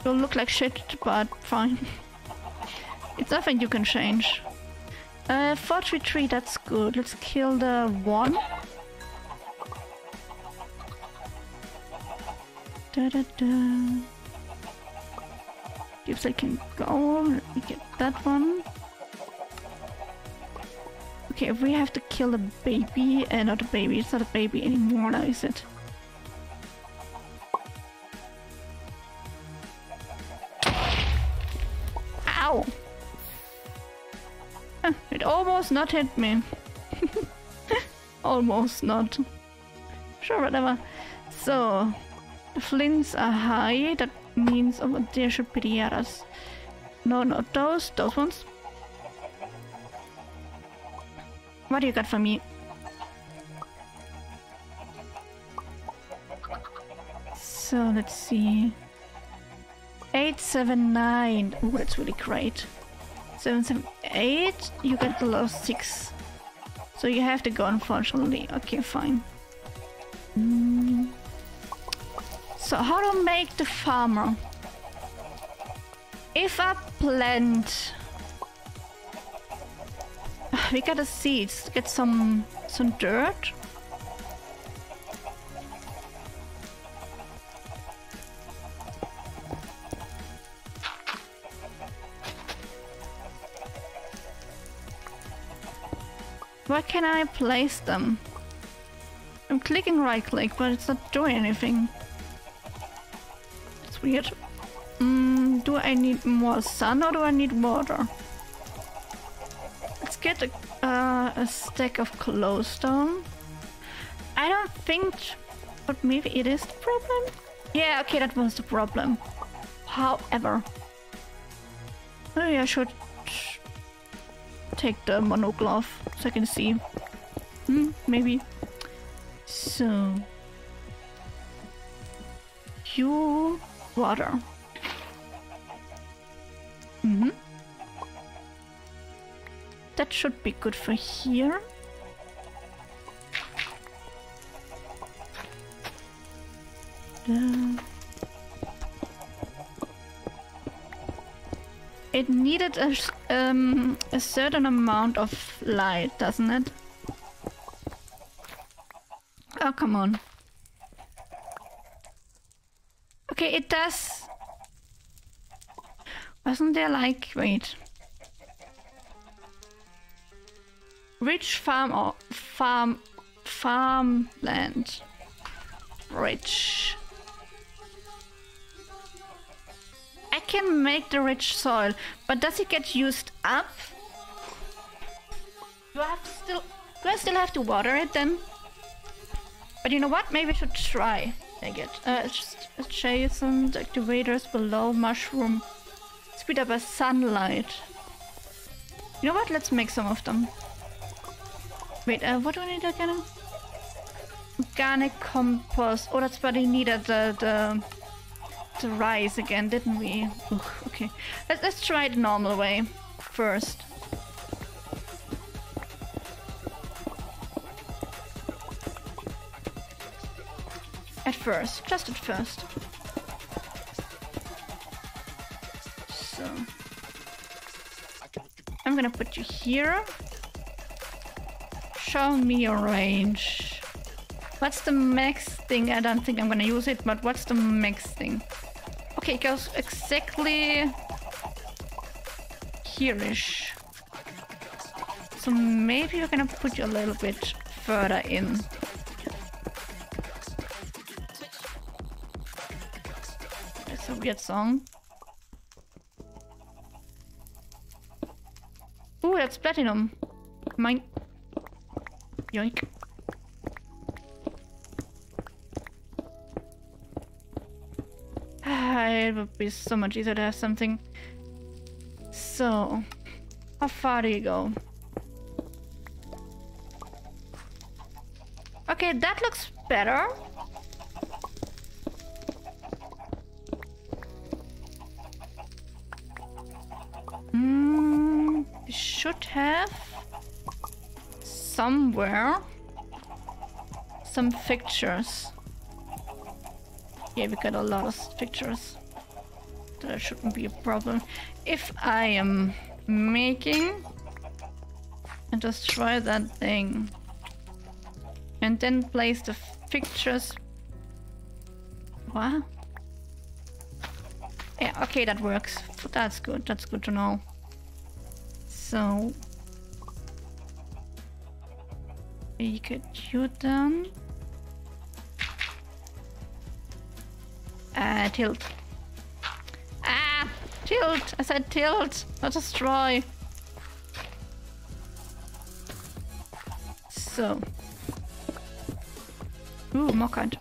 You'll look like shit, but fine. it's nothing you can change. Uh, 433, that's good. Let's kill the one. Da da da. If I can go, let me get that one. Okay, if we have to kill a baby, and uh, not a baby, it's not a baby anymore now, is it? Ow! It almost not hit me. almost not. Sure, whatever. So, the flints are high, that means over there should be the others. No, not those, those ones. What do you got for me? So let's see. 879. Oh, that's really great. 778. You get the last 6. So you have to go, unfortunately. Okay, fine. Mm. So how to make the farmer? If I plant we gotta seeds, Get some some dirt. Where can I place them? I'm clicking right click, but it's not doing anything. It's weird. Mm, do I need more sun or do I need water? Let's get a, uh, a stack of glowstone. I don't think, but maybe it is the problem? Yeah, okay, that was the problem. However, maybe I should take the monoglow so I can see. Hmm, maybe. So, you water. Mm-hmm. That should be good for here. Uh, it needed a, um, a certain amount of light, doesn't it? Oh, come on. Okay, it does. Wasn't there like... wait. Rich farm or farm farmland. Rich. Can make the rich soil, but does it get used up? Do I have still do I still have to water it then? But you know what? Maybe I should try. I get uh just adjacent activators below mushroom Speed up by sunlight. You know what? Let's make some of them. Wait, uh, what do we need again? Organic compost. Oh, that's what we needed the, the, the rise again, didn't we? Okay. Let's, let's try the normal way first. At first, just at first. So I'm gonna put you here. Show me your range. What's the max thing? I don't think I'm gonna use it, but what's the max thing? Okay, goes exactly here-ish. So maybe we're gonna put you a little bit further in. It's a weird song. Ooh, that's platinum. Mine. Yoink. It would be so much easier to have something. So, how far do you go? Okay, that looks better. Mm, we should have somewhere some pictures. Yeah, we got a lot of pictures. That shouldn't be a problem. If I am making and destroy that thing and then place the pictures. What? Yeah, okay, that works. That's good. That's good to know. So we get you done. Uh, tilt. Ah, tilt. I said tilt, not destroy. So. Ooh, more kind.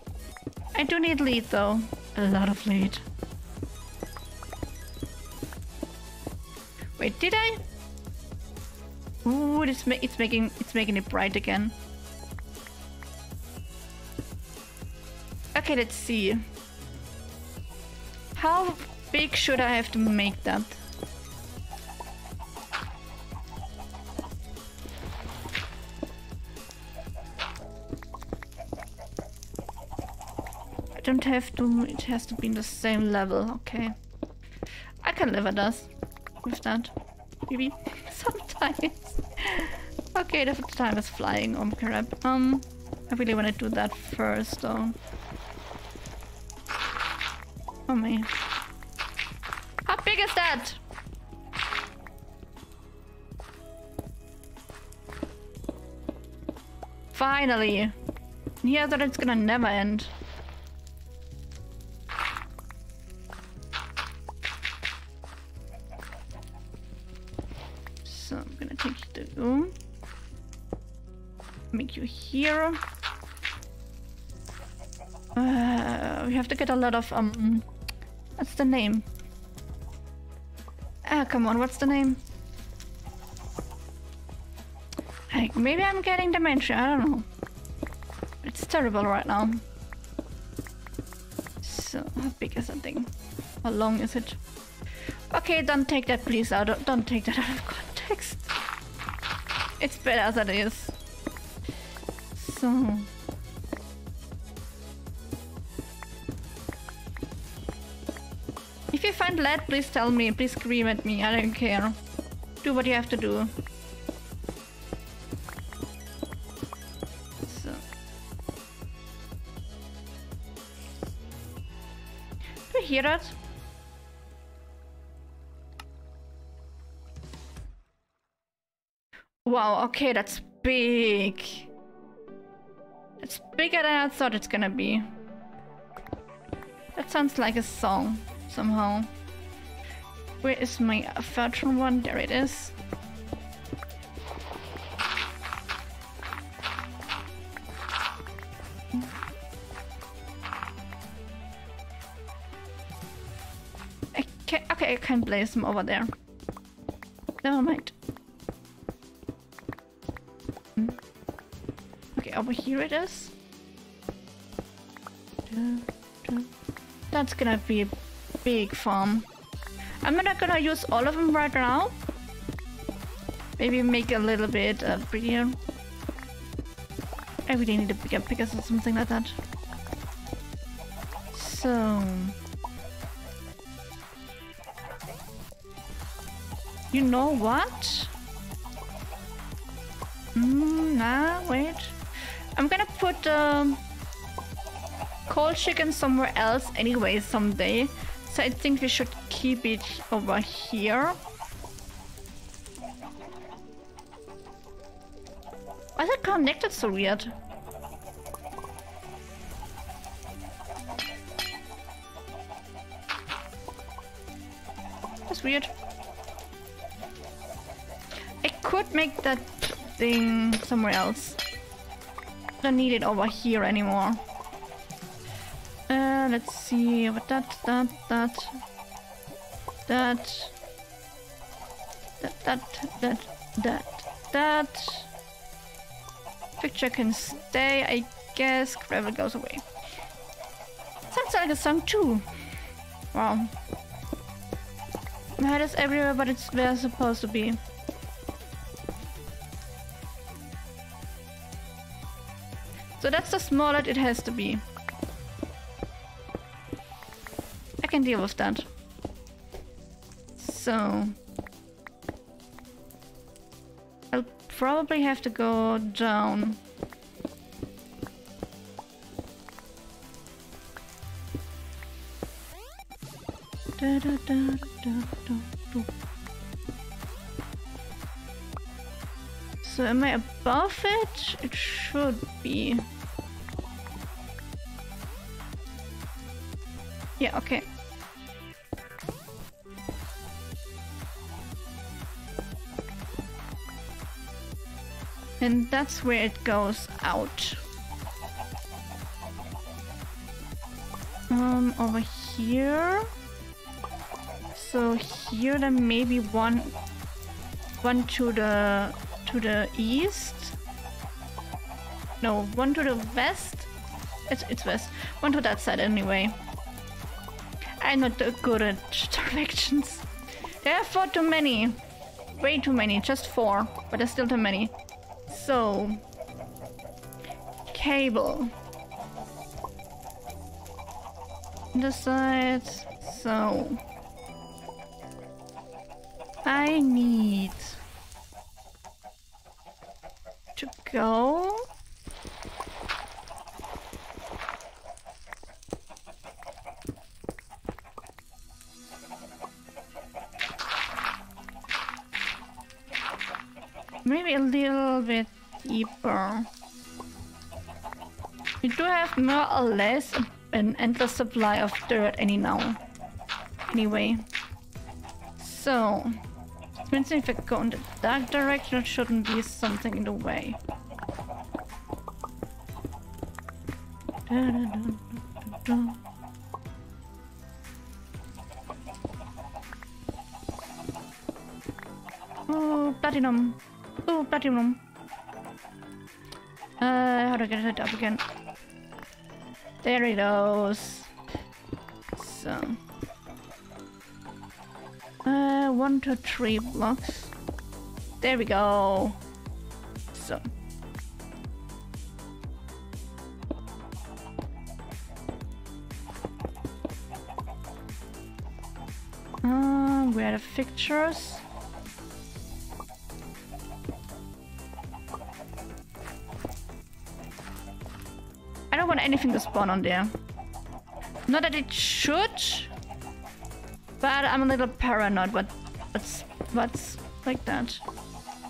I do need lead though. A lot of lead. Wait, did I? Ooh, it's, ma it's making it's making it bright again. Okay, let's see. How big should I have to make that? I don't have to, it has to be in the same level, okay. I can live with that, with that, maybe, sometimes. okay, the time is flying, oh crap. Um, I really want to do that first though. Oh man. How big is that? Finally. Yeah, that it's gonna never end. So I'm gonna take the make you here. Uh, we have to get a lot of um What's the name? Ah, come on, what's the name? Hey, maybe I'm getting dementia, I don't know. It's terrible right now. So, how big is that thing? How long is it? Okay, don't take that please out of, don't take that out of context. It's better as it is. So... Find please tell me. Please scream at me. I don't care. Do what you have to do. So. Do you hear that? Wow, okay, that's big. It's bigger than I thought it's gonna be. That sounds like a song somehow. Where is my Fortune one? There it is. Okay, Okay, I can place them over there. Never mind. Hmm. Okay, over here it is. That's gonna be a big farm. I'm not gonna use all of them right now. Maybe make a little bit uh, prettier. I really need a bigger pickers or something like that. So... You know what? Mm, nah, wait. I'm gonna put um, cold chicken somewhere else anyway someday. So I think we should keep it over here. Why is it connected so weird? That's weird. I could make that thing somewhere else. Don't need it over here anymore. Uh, let's see. What that, that, that, that, that, that, that, that. Picture can stay, I guess. Gravel goes away. Sounds like a song too. Wow. My head is everywhere, but it's where it's supposed to be. So that's the smallest it has to be. I can deal with that. So... I'll probably have to go down. Da, da, da, so am I above it? It should be. Yeah, okay. And that's where it goes out. Um, over here. So here there may be one, one to the to the east. No, one to the west. It's it's west. One to that side anyway. I'm not good at directions. There are four too many. Way too many. Just four, but there's still too many. So, cable. The sides. So, I need to go. Do have more or less an endless supply of dirt any now. Anyway. So, means if I go in the dark direction, it shouldn't be something in the way. Oh, platinum. Oh, platinum. Uh, how do I get it up again? There it goes. So. Uh, one, two, three blocks. There we go. So. Uh, where are the fixtures? Anything to spawn on there. Not that it should, but I'm a little paranoid what what's what's like that.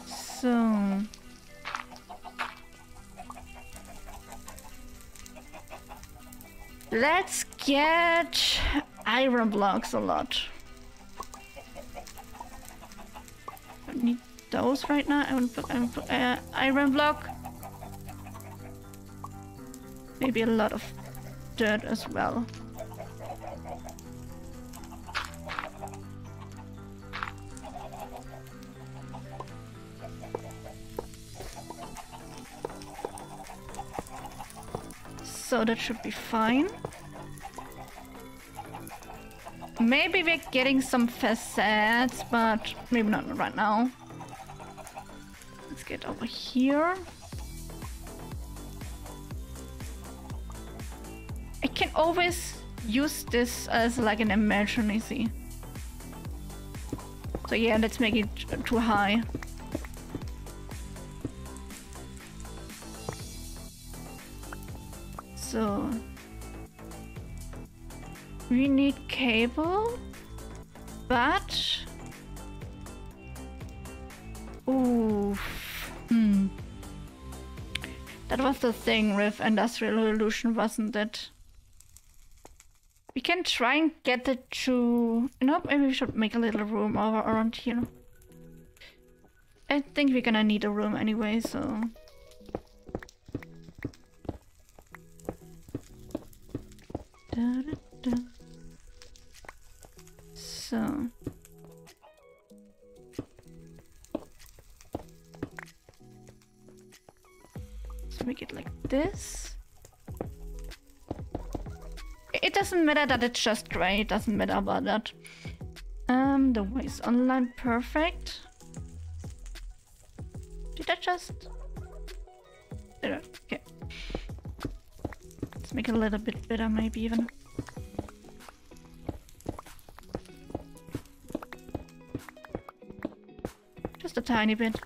So let's get iron blocks a lot. Need those right now. I want uh, iron block maybe a lot of dirt as well. So that should be fine. Maybe we're getting some facets, but maybe not right now. Let's get over here. Always use this as like an emergency. So yeah, let's make it too high. So we need cable, but ooh, hmm. That was the thing with Industrial Revolution, wasn't it? We can try and get it to... Nope, maybe we should make a little room over around here. I think we're gonna need a room anyway, so... matter that it's just gray, it doesn't matter about that. Um, the voice online, perfect. Did I just... There, okay. Let's make it a little bit better, maybe even. Just a tiny bit.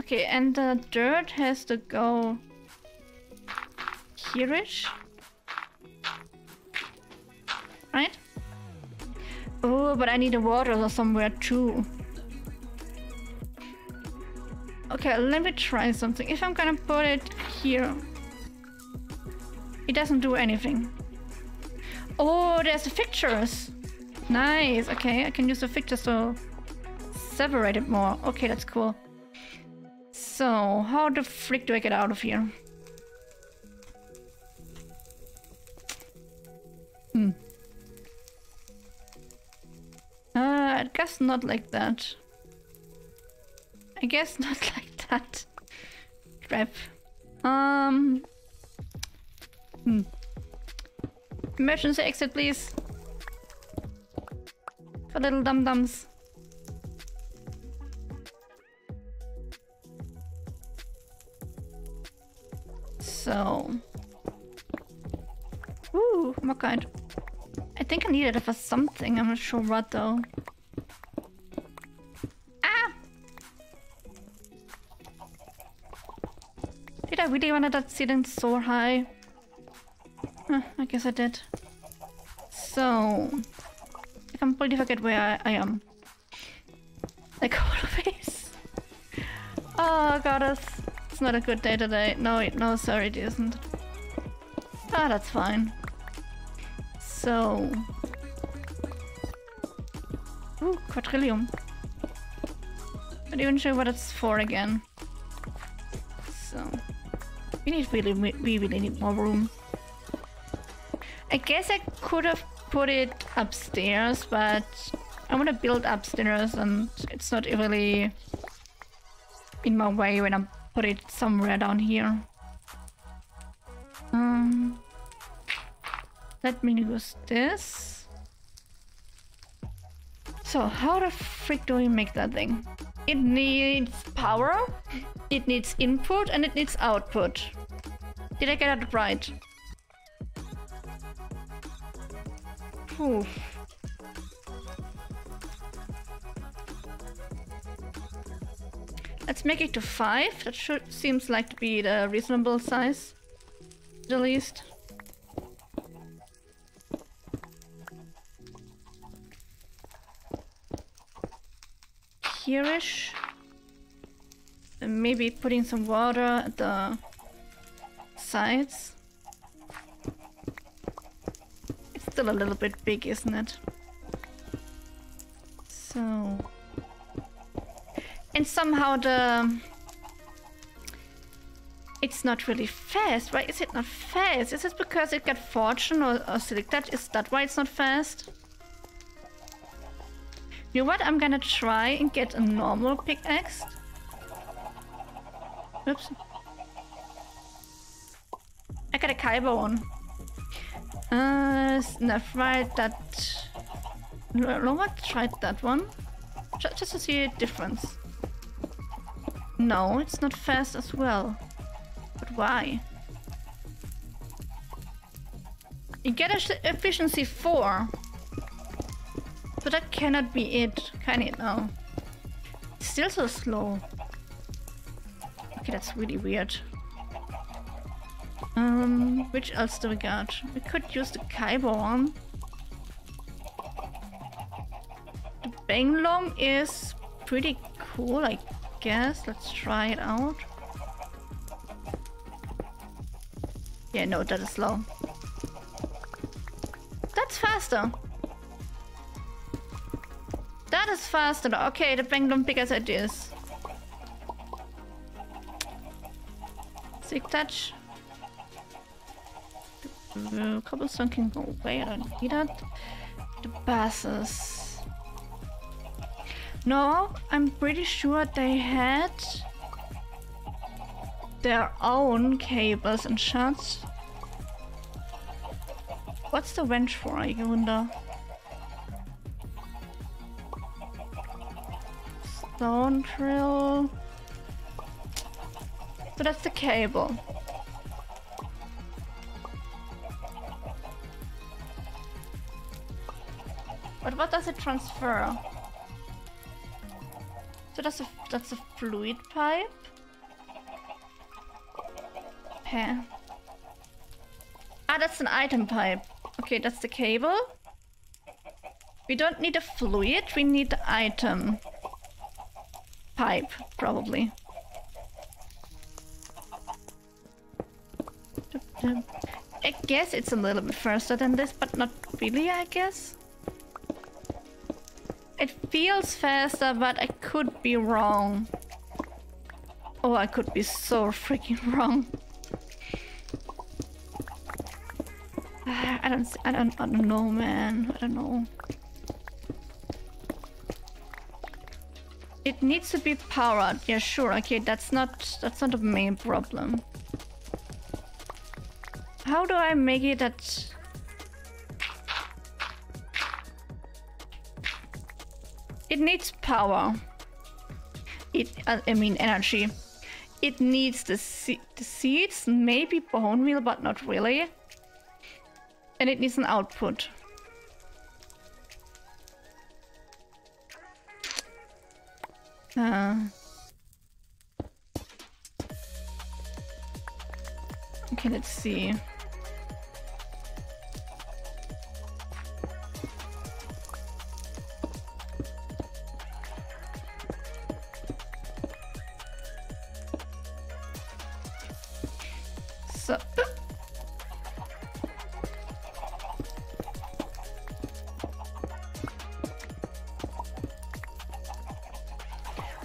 Okay, and the dirt has to go here-ish. Right? Oh, but I need a water somewhere too. Okay, let me try something. If I'm gonna put it here, it doesn't do anything. Oh, there's the fixtures. Nice. Okay, I can use the fixtures to separate it more. Okay, that's cool. So, how the frick do I get out of here? Guess not like that. I guess not like that. Crap. Um. Hmm. Emergency exit, please. For little dum dums. So. Ooh, what kind? I think I needed it for something. I'm not sure what though. Did I really want that sitting so high? Huh, I guess I did. So... I completely forget where I, I am. Like always. Oh god, it's, not a good day today. No, no, sorry, it isn't. Ah, that's fine. So... Ooh. Not even sure what it's for again. We need really, we really need more room. I guess I could have put it upstairs, but I want to build upstairs and it's not really in my way when I put it somewhere down here. Um, let me use this. So how the frick do we make that thing? It needs power, it needs input, and it needs output. Did I get it right? Oof. Let's make it to 5. That should seems like to be the reasonable size. The least. Maybe putting some water at the sides. It's still a little bit big, isn't it? So... And somehow the... It's not really fast. Why is it not fast? Is it because it got fortune or, or selected? Is that why it's not fast? You know what? I'm gonna try and get a normal pickaxe. Oops. I got a Kaiba one. Uh, I've tried that. No, I tried that one. Just to see a difference. No, it's not fast as well. But why? You get efficiency 4. But that cannot be it, can it now? It's still so slow. Okay, that's really weird. Um, which else do we got? We could use the one. The Banglong is pretty cool, I guess. Let's try it out. Yeah, no, that is slow. That's faster. That is faster. Okay, the big as it is. Silk touch. The cobblestone can go away, I don't need that. The buses. No, I'm pretty sure they had their own cables and shots. What's the wrench for, I wonder? Stone drill. So that's the cable. But what does it transfer? So that's a that's a fluid pipe. Okay. Ah, that's an item pipe. Okay, that's the cable. We don't need a fluid, we need the item pipe, probably. I guess it's a little bit faster than this, but not really, I guess. It feels faster, but I could be wrong. Oh, I could be so freaking wrong. I don't, I don't, I don't know, man. I don't know. It needs to be powered. Yeah, sure. Okay, that's not, that's not the main problem. How do I make it that... It needs power. It, uh, I mean energy. It needs the, se the seeds, maybe bone meal, but not really. And it needs an output. Uh, okay, let's see. So,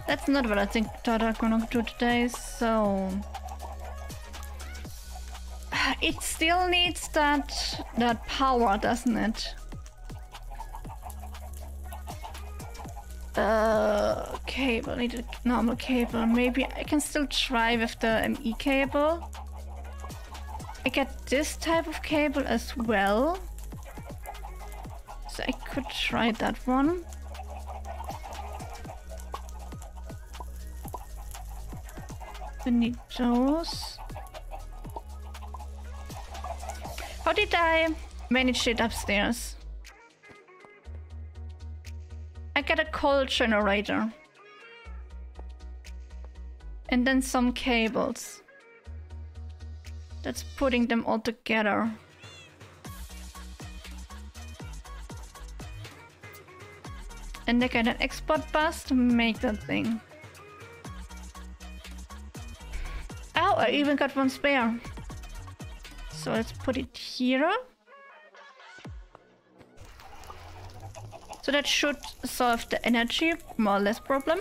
that's not what I think I'm gonna do today, so... It still needs that, that power, doesn't it? Uh, cable, I need a normal cable. Maybe I can still try with the ME cable. I get this type of cable as well. So I could try that one. Those. How did I manage it upstairs? I get a coal generator. And then some cables. That's putting them all together. And I get an export bus to make that thing. I even got one spare. So let's put it here. So that should solve the energy more or less problem.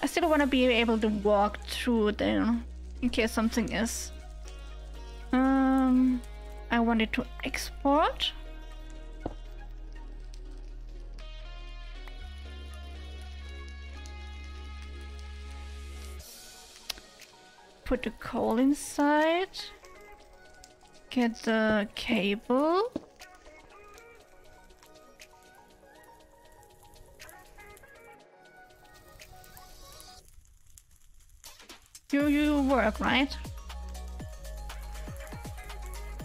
I still want to be able to walk through there in case something is. Um, I wanted to export. Put the coal inside. Get the cable. You you work, right?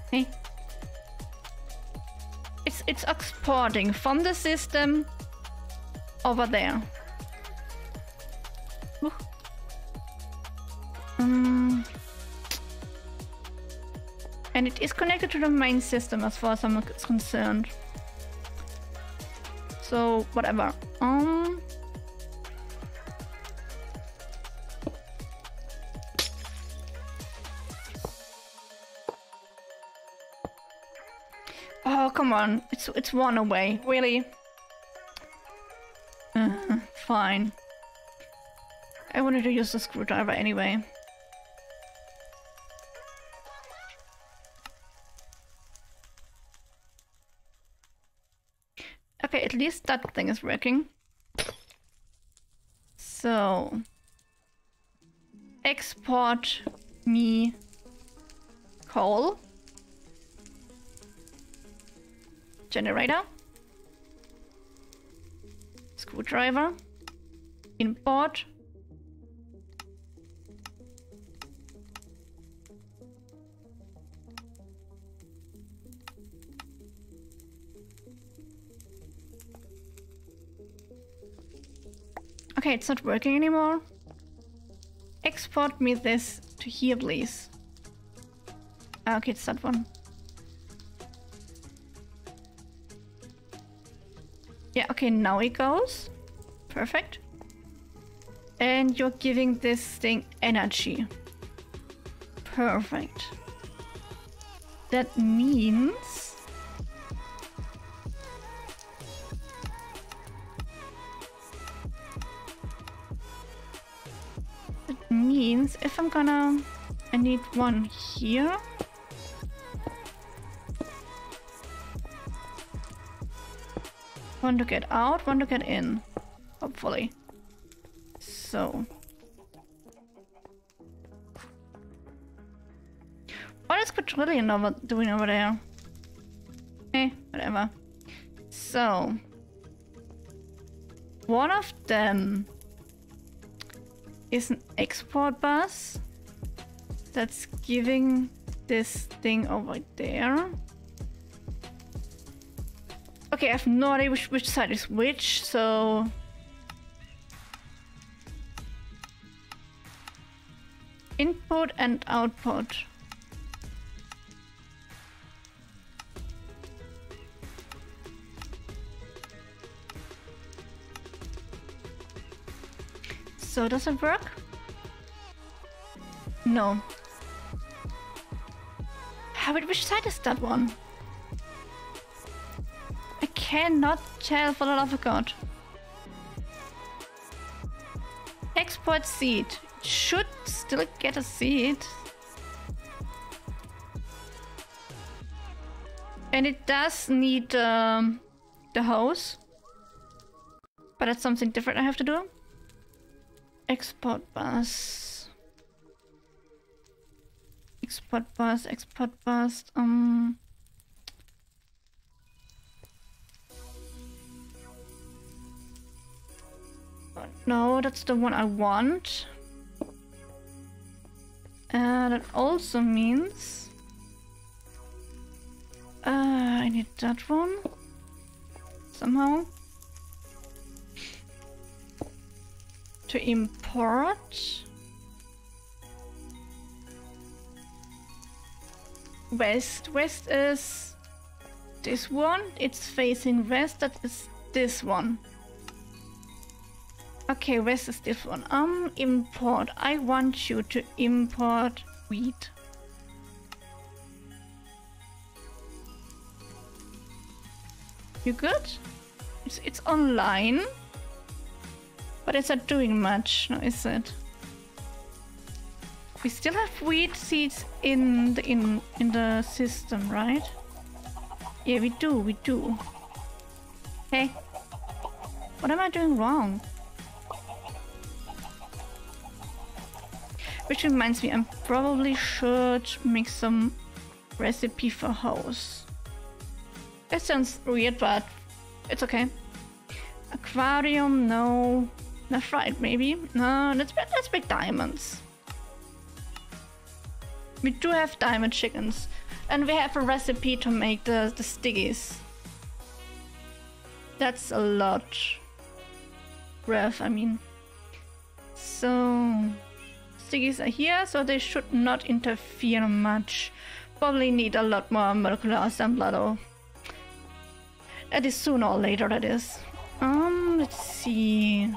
Hey. It's it's exporting from the system over there. Ooh. Um, and it is connected to the main system as far as I'm concerned. So whatever. Um Oh, come on. It's it's one away. Really? Uh, fine. I wanted to use the screwdriver anyway. Least that thing is working. So... Export me coal. generator, screwdriver, import, Okay, it's not working anymore. Export me this to here, please. Ah, okay, it's that one. Yeah, okay, now it goes. Perfect. And you're giving this thing energy. Perfect. That means... need one here. One to get out, one to get in. Hopefully. So. What is Quadrillion over doing over there? Eh, whatever. So. One of them is an export bus that's giving this thing over there. Okay, I have no idea which, which side is which, so... Input and output. So does it work? No. Which side is that one? I cannot tell for the love of God. Export seed. Should still get a seed. And it does need um, the hose. But that's something different I have to do. Export bus. Export bus, export bus. Um... No, that's the one I want. Uh, that also means... Uh, I need that one. Somehow. To import. West. West is this one. It's facing west. That is this one. Okay, west is this one? Um, import. I want you to import wheat. You good? It's, it's online. But it's not doing much, no, is it? We still have wheat seeds in the in in the system, right? Yeah, we do, we do. Hey. What am I doing wrong? Which reminds me, I probably should make some recipe for house. That sounds weird, but it's okay. Aquarium, no. That's right, maybe. No, let's let's make diamonds. We do have diamond chickens. And we have a recipe to make the, the stickies. That's a lot. Ref, I mean. So... Stickies are here, so they should not interfere much. Probably need a lot more molecular assembler though. That is sooner or later, that is. Um, let's see.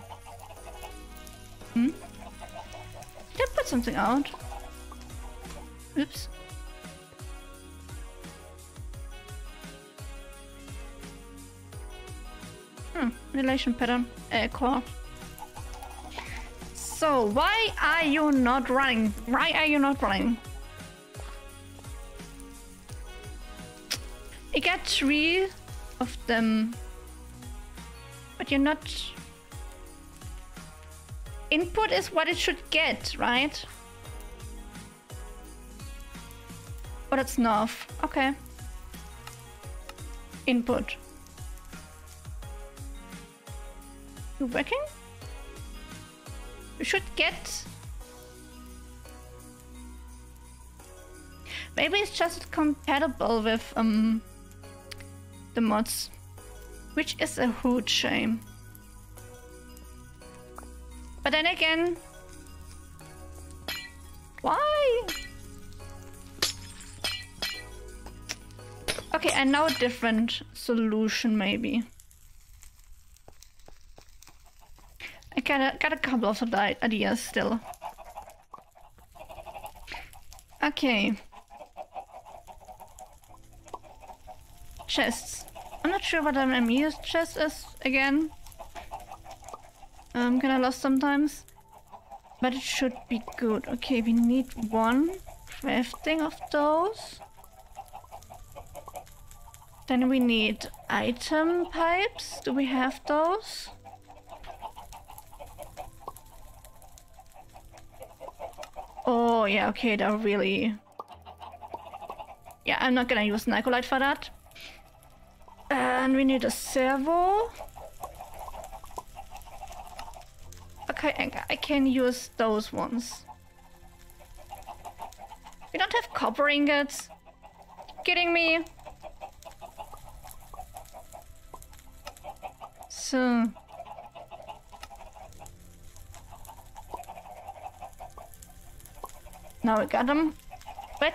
Hmm? Did I put something out? Oops. Hmm, relation pattern, core. So, why are you not running? Why are you not running? I got three of them. But you're not... Input is what it should get, right? But it's not. Okay. Input. You working? You should get... Maybe it's just compatible with um the mods. Which is a huge shame. But then again... Why? Okay, I know a different solution maybe. I got a, got a couple of ideas still. Okay. Chests. I'm not sure what an Emirs chest is again. I'm kinda lost sometimes. But it should be good. Okay, we need one crafting of those. Then we need item pipes. Do we have those? Oh, yeah, okay, they're really... Yeah, I'm not gonna use Nikolite for that. And we need a servo. Okay, I can use those ones. We don't have copper ingots. Kidding me? So... Now we got them. What?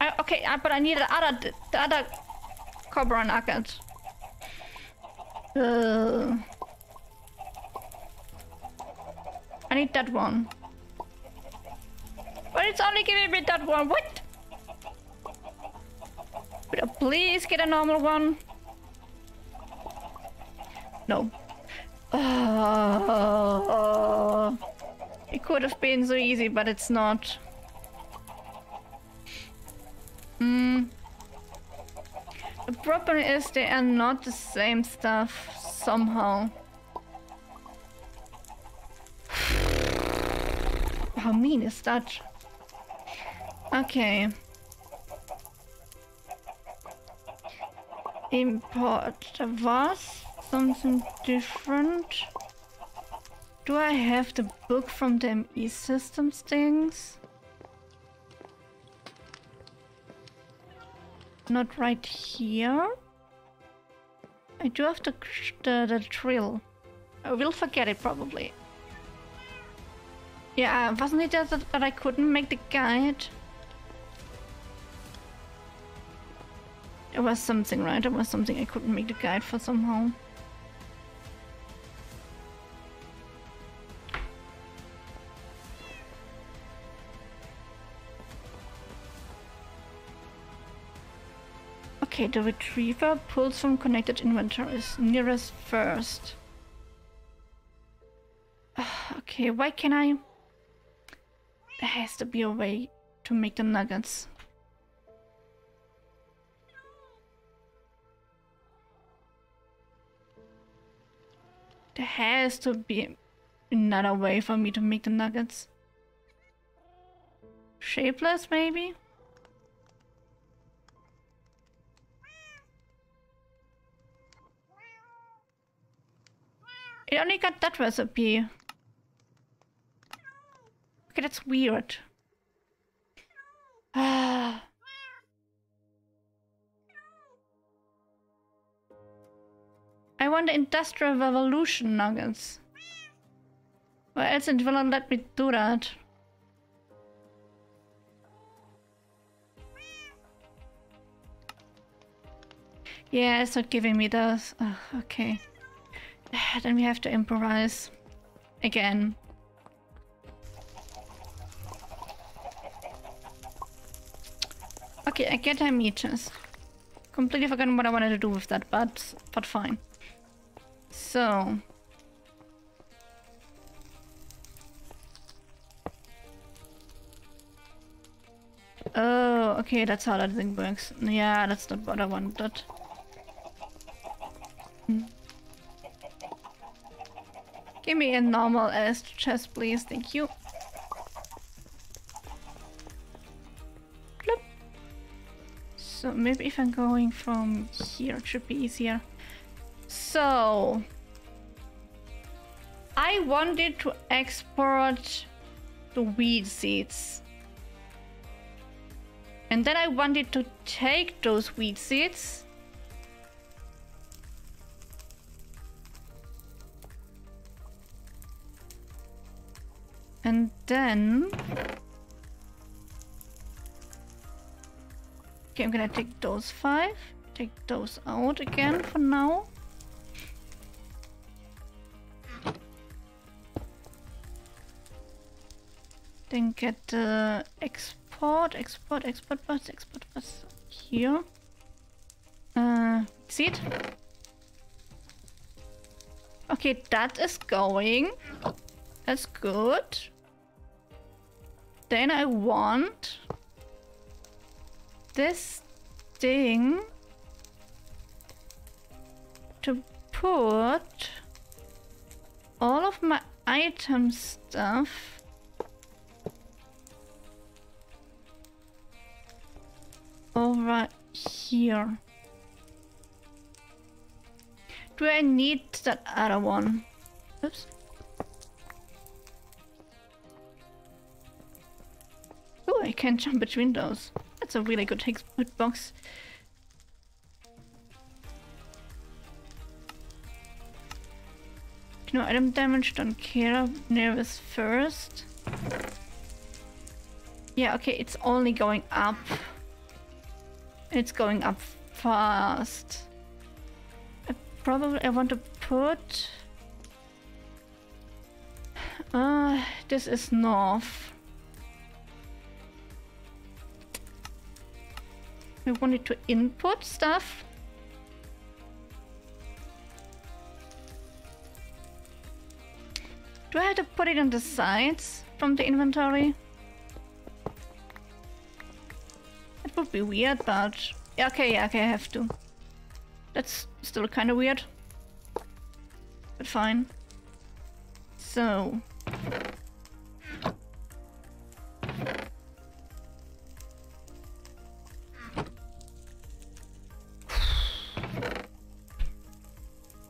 I, okay, uh, but I need the other, the other copper nugget. Uh, I need that one. But it's only giving me that one. What? Please get a normal one. No. Uh, it could have been so easy, but it's not. Hmm. The problem is they are not the same stuff somehow. How mean is that? Okay. Import. was something different. Do I have the book from the ME systems things? Not right here. I do have the, the, the drill. I will forget it probably. Yeah, wasn't it that, that I couldn't make the guide? There was something, right? There was something I couldn't make the guide for somehow. Okay, the retriever pulls from connected inventories nearest first. okay, why can I... There has to be a way to make the nuggets. Has to be another way for me to make the nuggets. Shapeless, maybe? It only got that recipe. Okay, that's weird. Ah. I want the Industrial Revolution nuggets. Or else it will not let me do that. Yeah, it's not giving me those. Oh, uh, okay. Then we have to improvise. Again. Okay, I get her meters. Completely forgotten what I wanted to do with that, but but fine. So Oh, okay, that's how that thing works. Yeah, that's not what I wanted. Give me a normal ass chest, please. Thank you. So maybe if I'm going from here, it should be easier. So... I wanted to export the weed seeds. And then I wanted to take those weed seeds And then... Okay, I'm gonna take those five. Take those out again for now. Then get the export, export, export bus, export bus here. Uh, see it? Okay, that is going. That's good. Then I want this thing to put all of my item stuff over here. Do I need that other one? Oops. Oh, I can jump between those. That's a really good hitbox. No item damage, don't care. Nervous first. Yeah, okay, it's only going up. It's going up fast. I probably I want to put... Uh, this is north. We wanted to input stuff. Do I have to put it on the sides from the inventory? Would be weird, but... Okay, yeah, okay, I have to. That's still kind of weird. But fine. So...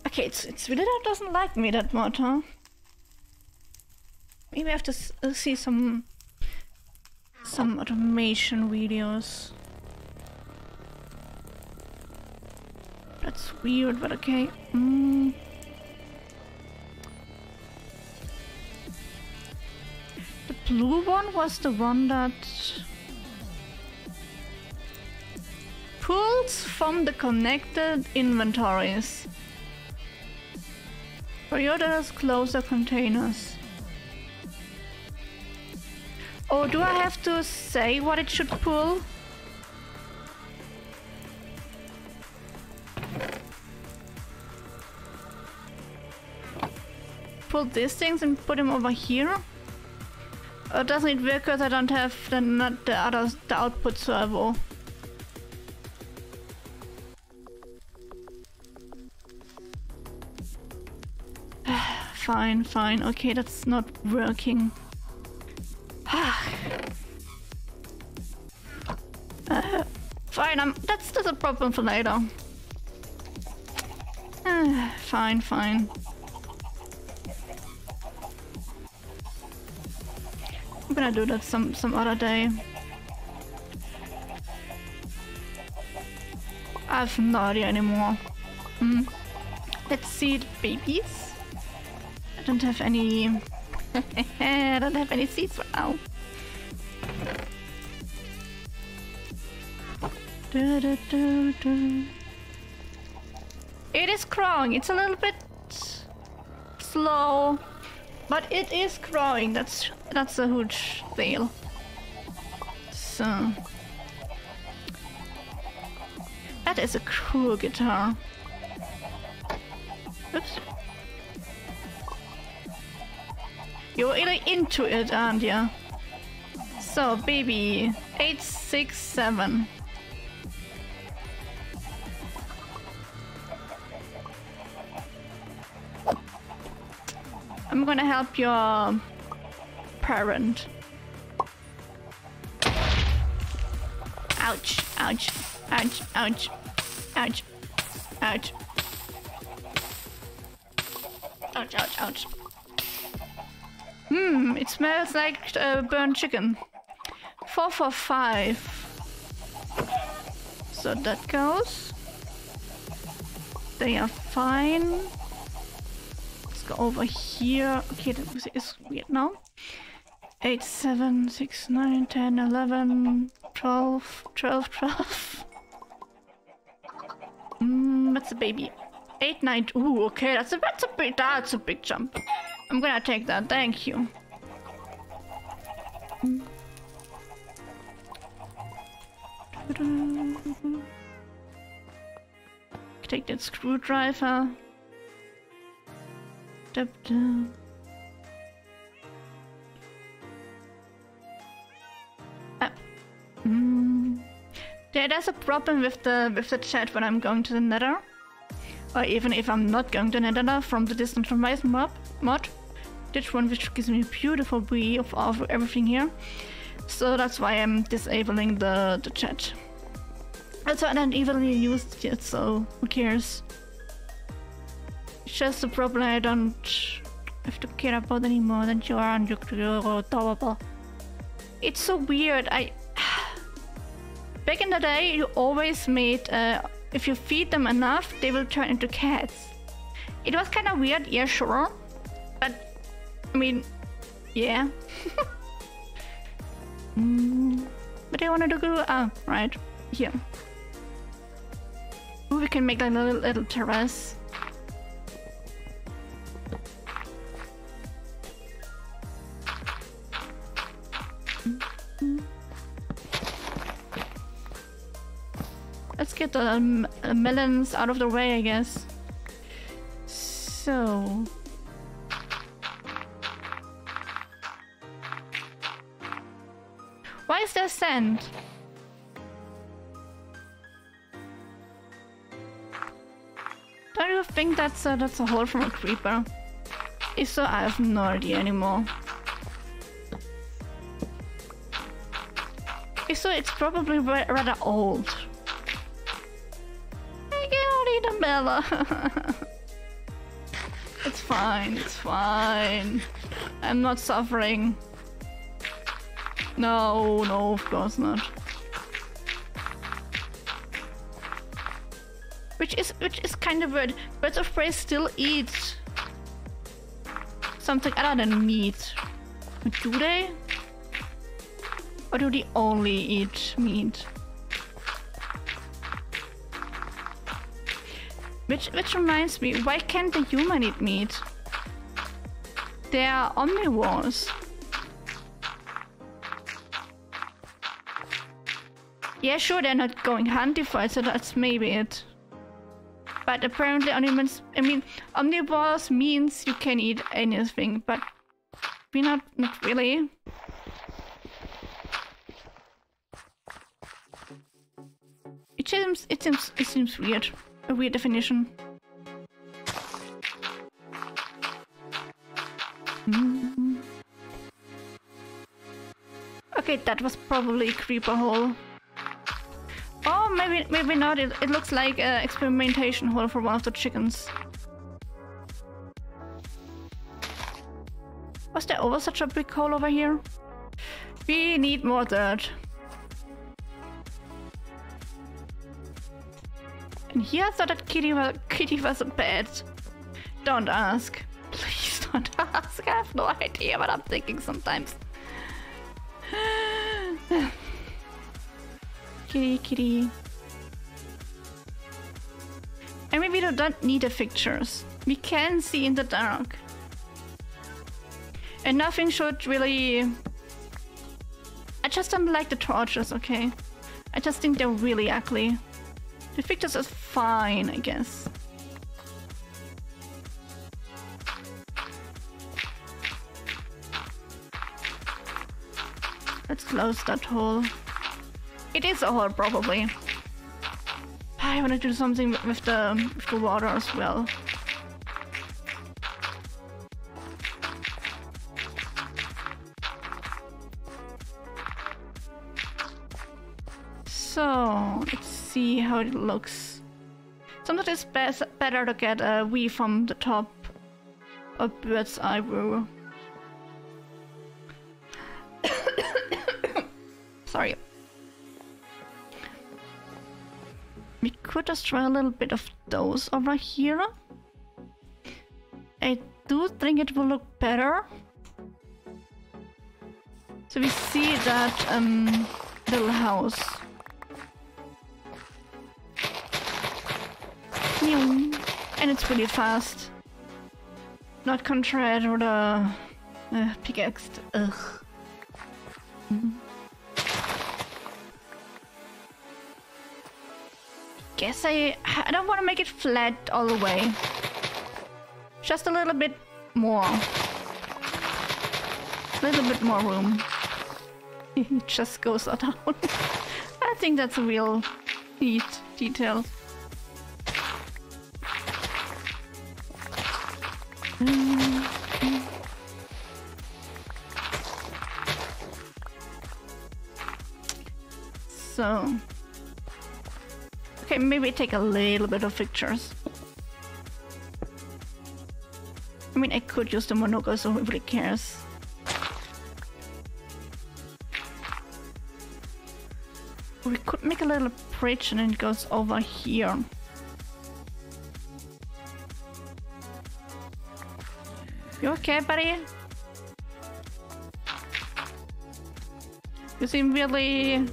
Okay, it's, it's really that doesn't like me that much, huh? Maybe I have to uh, see some some automation videos. That's weird, but okay. Mm. The blue one was the one that pulls from the connected inventories. Toyota's closer containers. Oh, do I have to say what it should pull? Pull these things and put them over here? Or doesn't work because I don't have the, not the other the output servo? fine, fine. Okay, that's not working. uh, fine, I'm, that's, that's a problem for later. Fine, fine. I'm gonna do that some some other day. I have no idea anymore. Hmm. Let's see the babies. I don't have any. I don't have any seeds for now. It is crawling. It's a little bit slow, but it is growing. That's that's a huge deal. So that is a cool guitar. Oops. You're really into it, aren't you? So, baby, 867. I'm gonna help your parent. Ouch, ouch, ouch, ouch, ouch, ouch. Ouch, ouch, ouch. Hmm, it smells like uh, burnt chicken. Four for five. So that goes. They are fine go over here. Okay, that is weird now. 8, 7, 6, 9, 10, 11, 12, 12, 12. Mm, that's a baby. 8, 9, ooh, okay, that's a, that's a big, that's a big jump. I'm gonna take that, thank you. Take that screwdriver. Dub -dub. Uh, mm. there's a problem with the with the chat when I'm going to the Nether, or even if I'm not going to the Nether from the Distant Horizon mob mod. This one which gives me a beautiful view of, of everything here. So that's why I'm disabling the the chat. Also, I don't even use it so who cares? Just a problem I don't have to care about anymore than you are and you're adorable. It's so weird. I back in the day, you always made uh, if you feed them enough, they will turn into cats. It was kind of weird, yeah, sure, but I mean, yeah. mm, but I wanted to go. Ah, right here. Ooh, we can make like a little, little terrace. Let's get the um, melons out of the way, I guess. So... Why is there sand? Don't you think that's a, that's a hole from a creeper? If so, I have no idea anymore. If so, it's probably rather old. Bella. it's fine, it's fine. I'm not suffering. No, no, of course not. Which is which is kind of weird. Birds of prey still eat something other than meat. Do they? Or do they only eat meat? Which which reminds me, why can't the human eat meat? They are omnivores. Yeah, sure, they're not going hunting for it, so that's maybe it. But apparently omnivores, I mean, omnivores means you can eat anything, but we not, not really. It seems, it seems, it seems weird. A weird definition. Mm. Okay, that was probably a creeper hole. Oh, maybe maybe not. It, it looks like an experimentation hole for one of the chickens. Was there over such a big hole over here? We need more dirt. And here I thought that Kitty was, Kitty was a pet. Don't ask. Please don't ask. I have no idea what I'm thinking sometimes. kitty, kitty. And maybe we don't need the fixtures. We can see in the dark. And nothing should really... I just don't like the torches, okay? I just think they're really ugly. The fixtures is fine, I guess. Let's close that hole. It is a hole, probably. I want to do something with the, with the water as well. See how it looks. Sometimes it's best, better to get a view from the top of bird's eye view. Sorry. We could just try a little bit of those over here. I do think it will look better. So we see that um, little house. And it's really fast. Not contrary or the uh, pickaxe. Ugh. Mm. Guess I I don't want to make it flat all the way. Just a little bit more. A little bit more room. it just goes down. I think that's a real neat detail. So, okay, maybe take a little bit of pictures. I mean, I could use the monocle, so nobody cares. We could make a little bridge and it goes over here. You okay, buddy? You seem really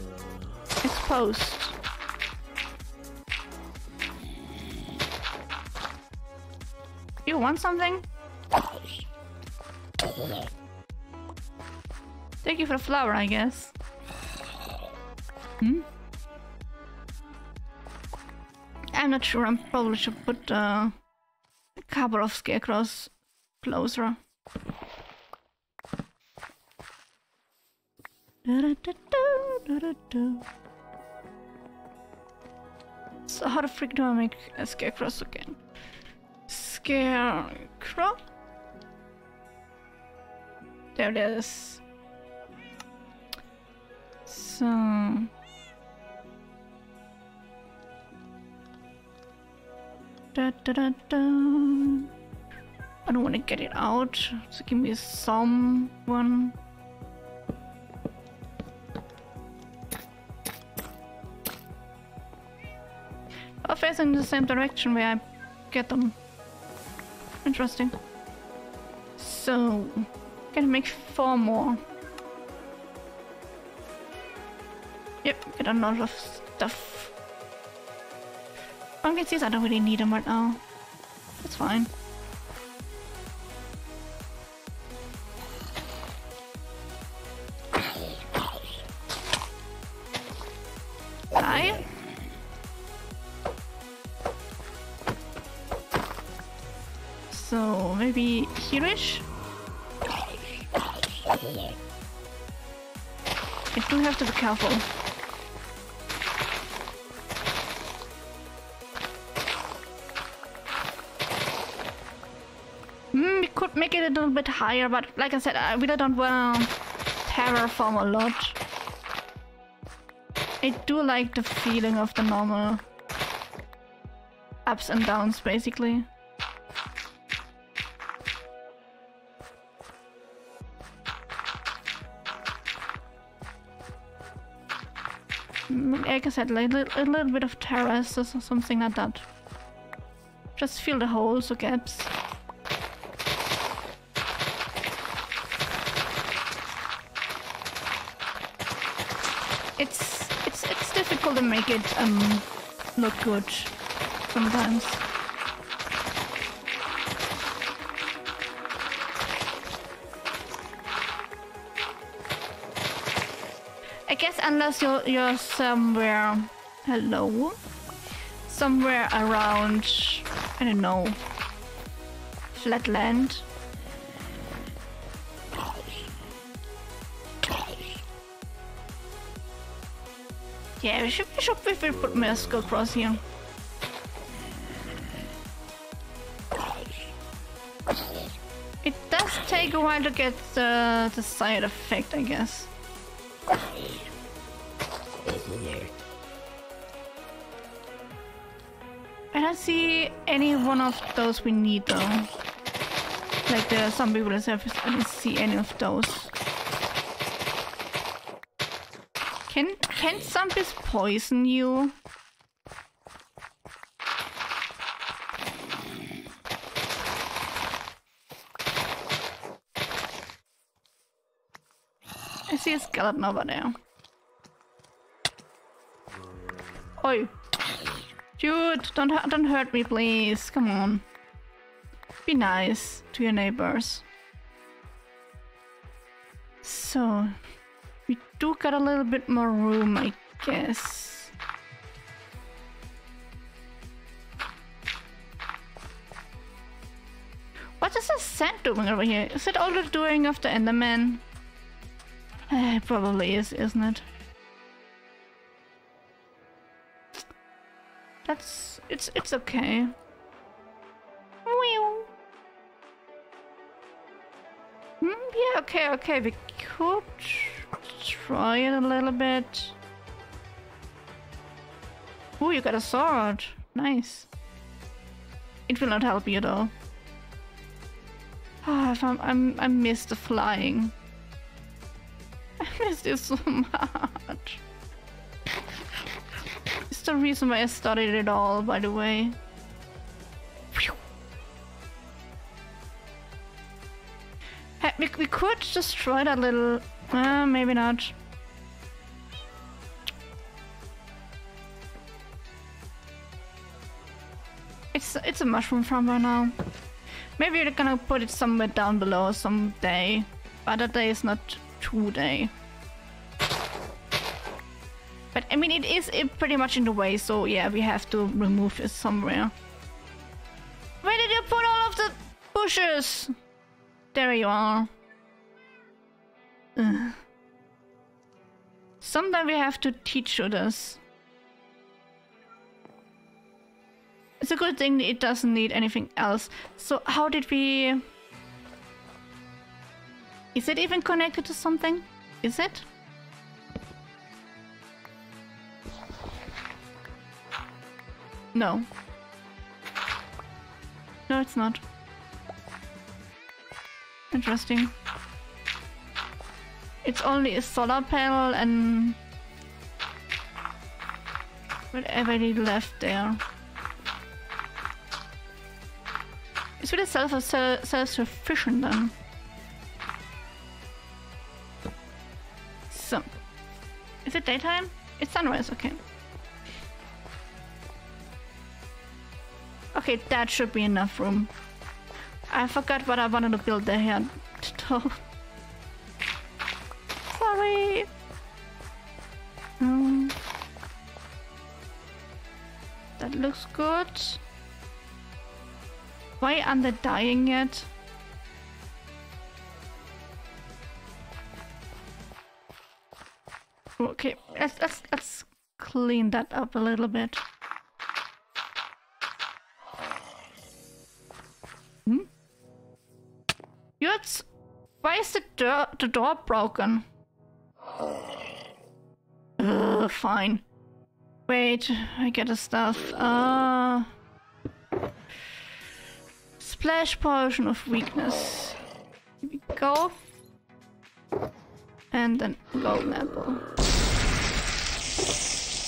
exposed. You want something? Thank you for the flower, I guess. Hmm? I'm not sure. I am probably should put uh, a couple of scarecrows closer. So how the freak do I make a scarecrow again? Scarecrow? There it is. So... Da, da, da, da. I don't want to get it out, so give me some one. All facing the same direction where I get them. Interesting. So, gonna make four more. Yep, get a lot of stuff. Pumpkin seeds, I don't really need them right now. That's fine. Hereish? I do have to be careful. Hmm, we could make it a little bit higher, but like I said, I really don't want to terraform a lot. I do like the feeling of the normal ups and downs, basically. Like I said, like a little, bit of terraces or something like that. Just fill the holes or gaps. It's it's it's difficult to make it um look good sometimes. Unless you're you're somewhere hello somewhere around I don't know flatland. Yeah, we should we should we should put Mask across here. It does take a while to get the, the side effect, I guess. One of those we need though. Like the zombie with surface, I didn't see any of those. Can can zombies poison you? I see a skeleton over there. Oi. Dude, don't don't hurt me, please. Come on. Be nice to your neighbors. So, we do got a little bit more room, I guess. What is the sand doing over here? Is it all the doing of the Enderman? Eh, it probably is, isn't it? That's it's it's okay. Hmm, yeah, okay, okay. We could try it a little bit. Oh, you got a sword. Nice. It will not help you though. Ah, if I'm, I'm, I miss the flying. I miss this so much. The reason why I studied it all, by the way. Hey, we, we could just try that little... Uh, maybe not. It's it's a mushroom farm right now. Maybe we're gonna put it somewhere down below someday. But that day is not today. But I mean, it is uh, pretty much in the way, so yeah, we have to remove it somewhere. Where did you put all of the bushes? There you are. Ugh. Sometime we have to teach this. It's a good thing it doesn't need anything else. So how did we... Is it even connected to something? Is it? No. No, it's not. Interesting. It's only a solar panel and whatever they left there. It's really self self sufficient then. So, is it daytime? It's sunrise. Okay. Okay, that should be enough room. I forgot what I wanted to build there here. Sorry. Um, that looks good. Why aren't they dying yet? Okay, let's let's let's clean that up a little bit. Yurts, why is the door the door broken? Ugh, fine. Wait, I get the stuff. Uh Splash potion of weakness. Here we go. And then golden apple.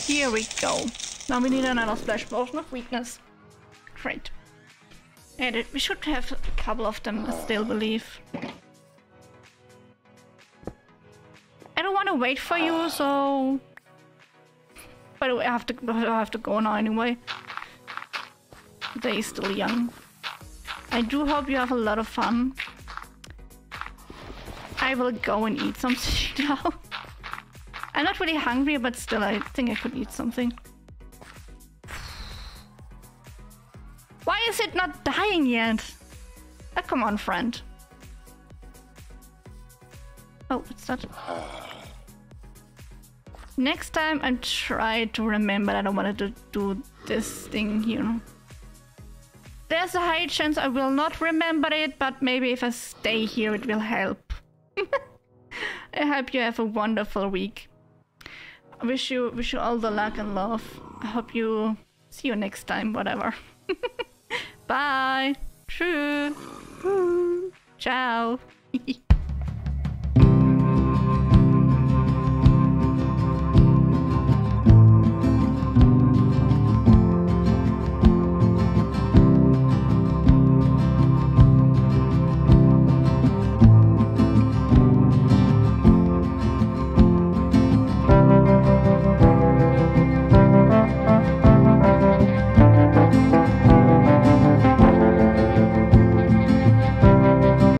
Here we go. Now we need another splash potion of weakness. Great. And we should have a couple of them, I still believe. I don't want to wait for you, so... By the way, I have to, I have to go now anyway. They're still young. I do hope you have a lot of fun. I will go and eat something now. I'm not really hungry, but still, I think I could eat something. Why is it not dying yet? Oh, come on, friend. Oh, what's that? Next time I try to remember I wanted to do this thing here. There's a high chance I will not remember it, but maybe if I stay here it will help. I hope you have a wonderful week. I wish you wish you all the luck and love. I hope you see you next time, whatever. Bye. Tschüss. Ciao.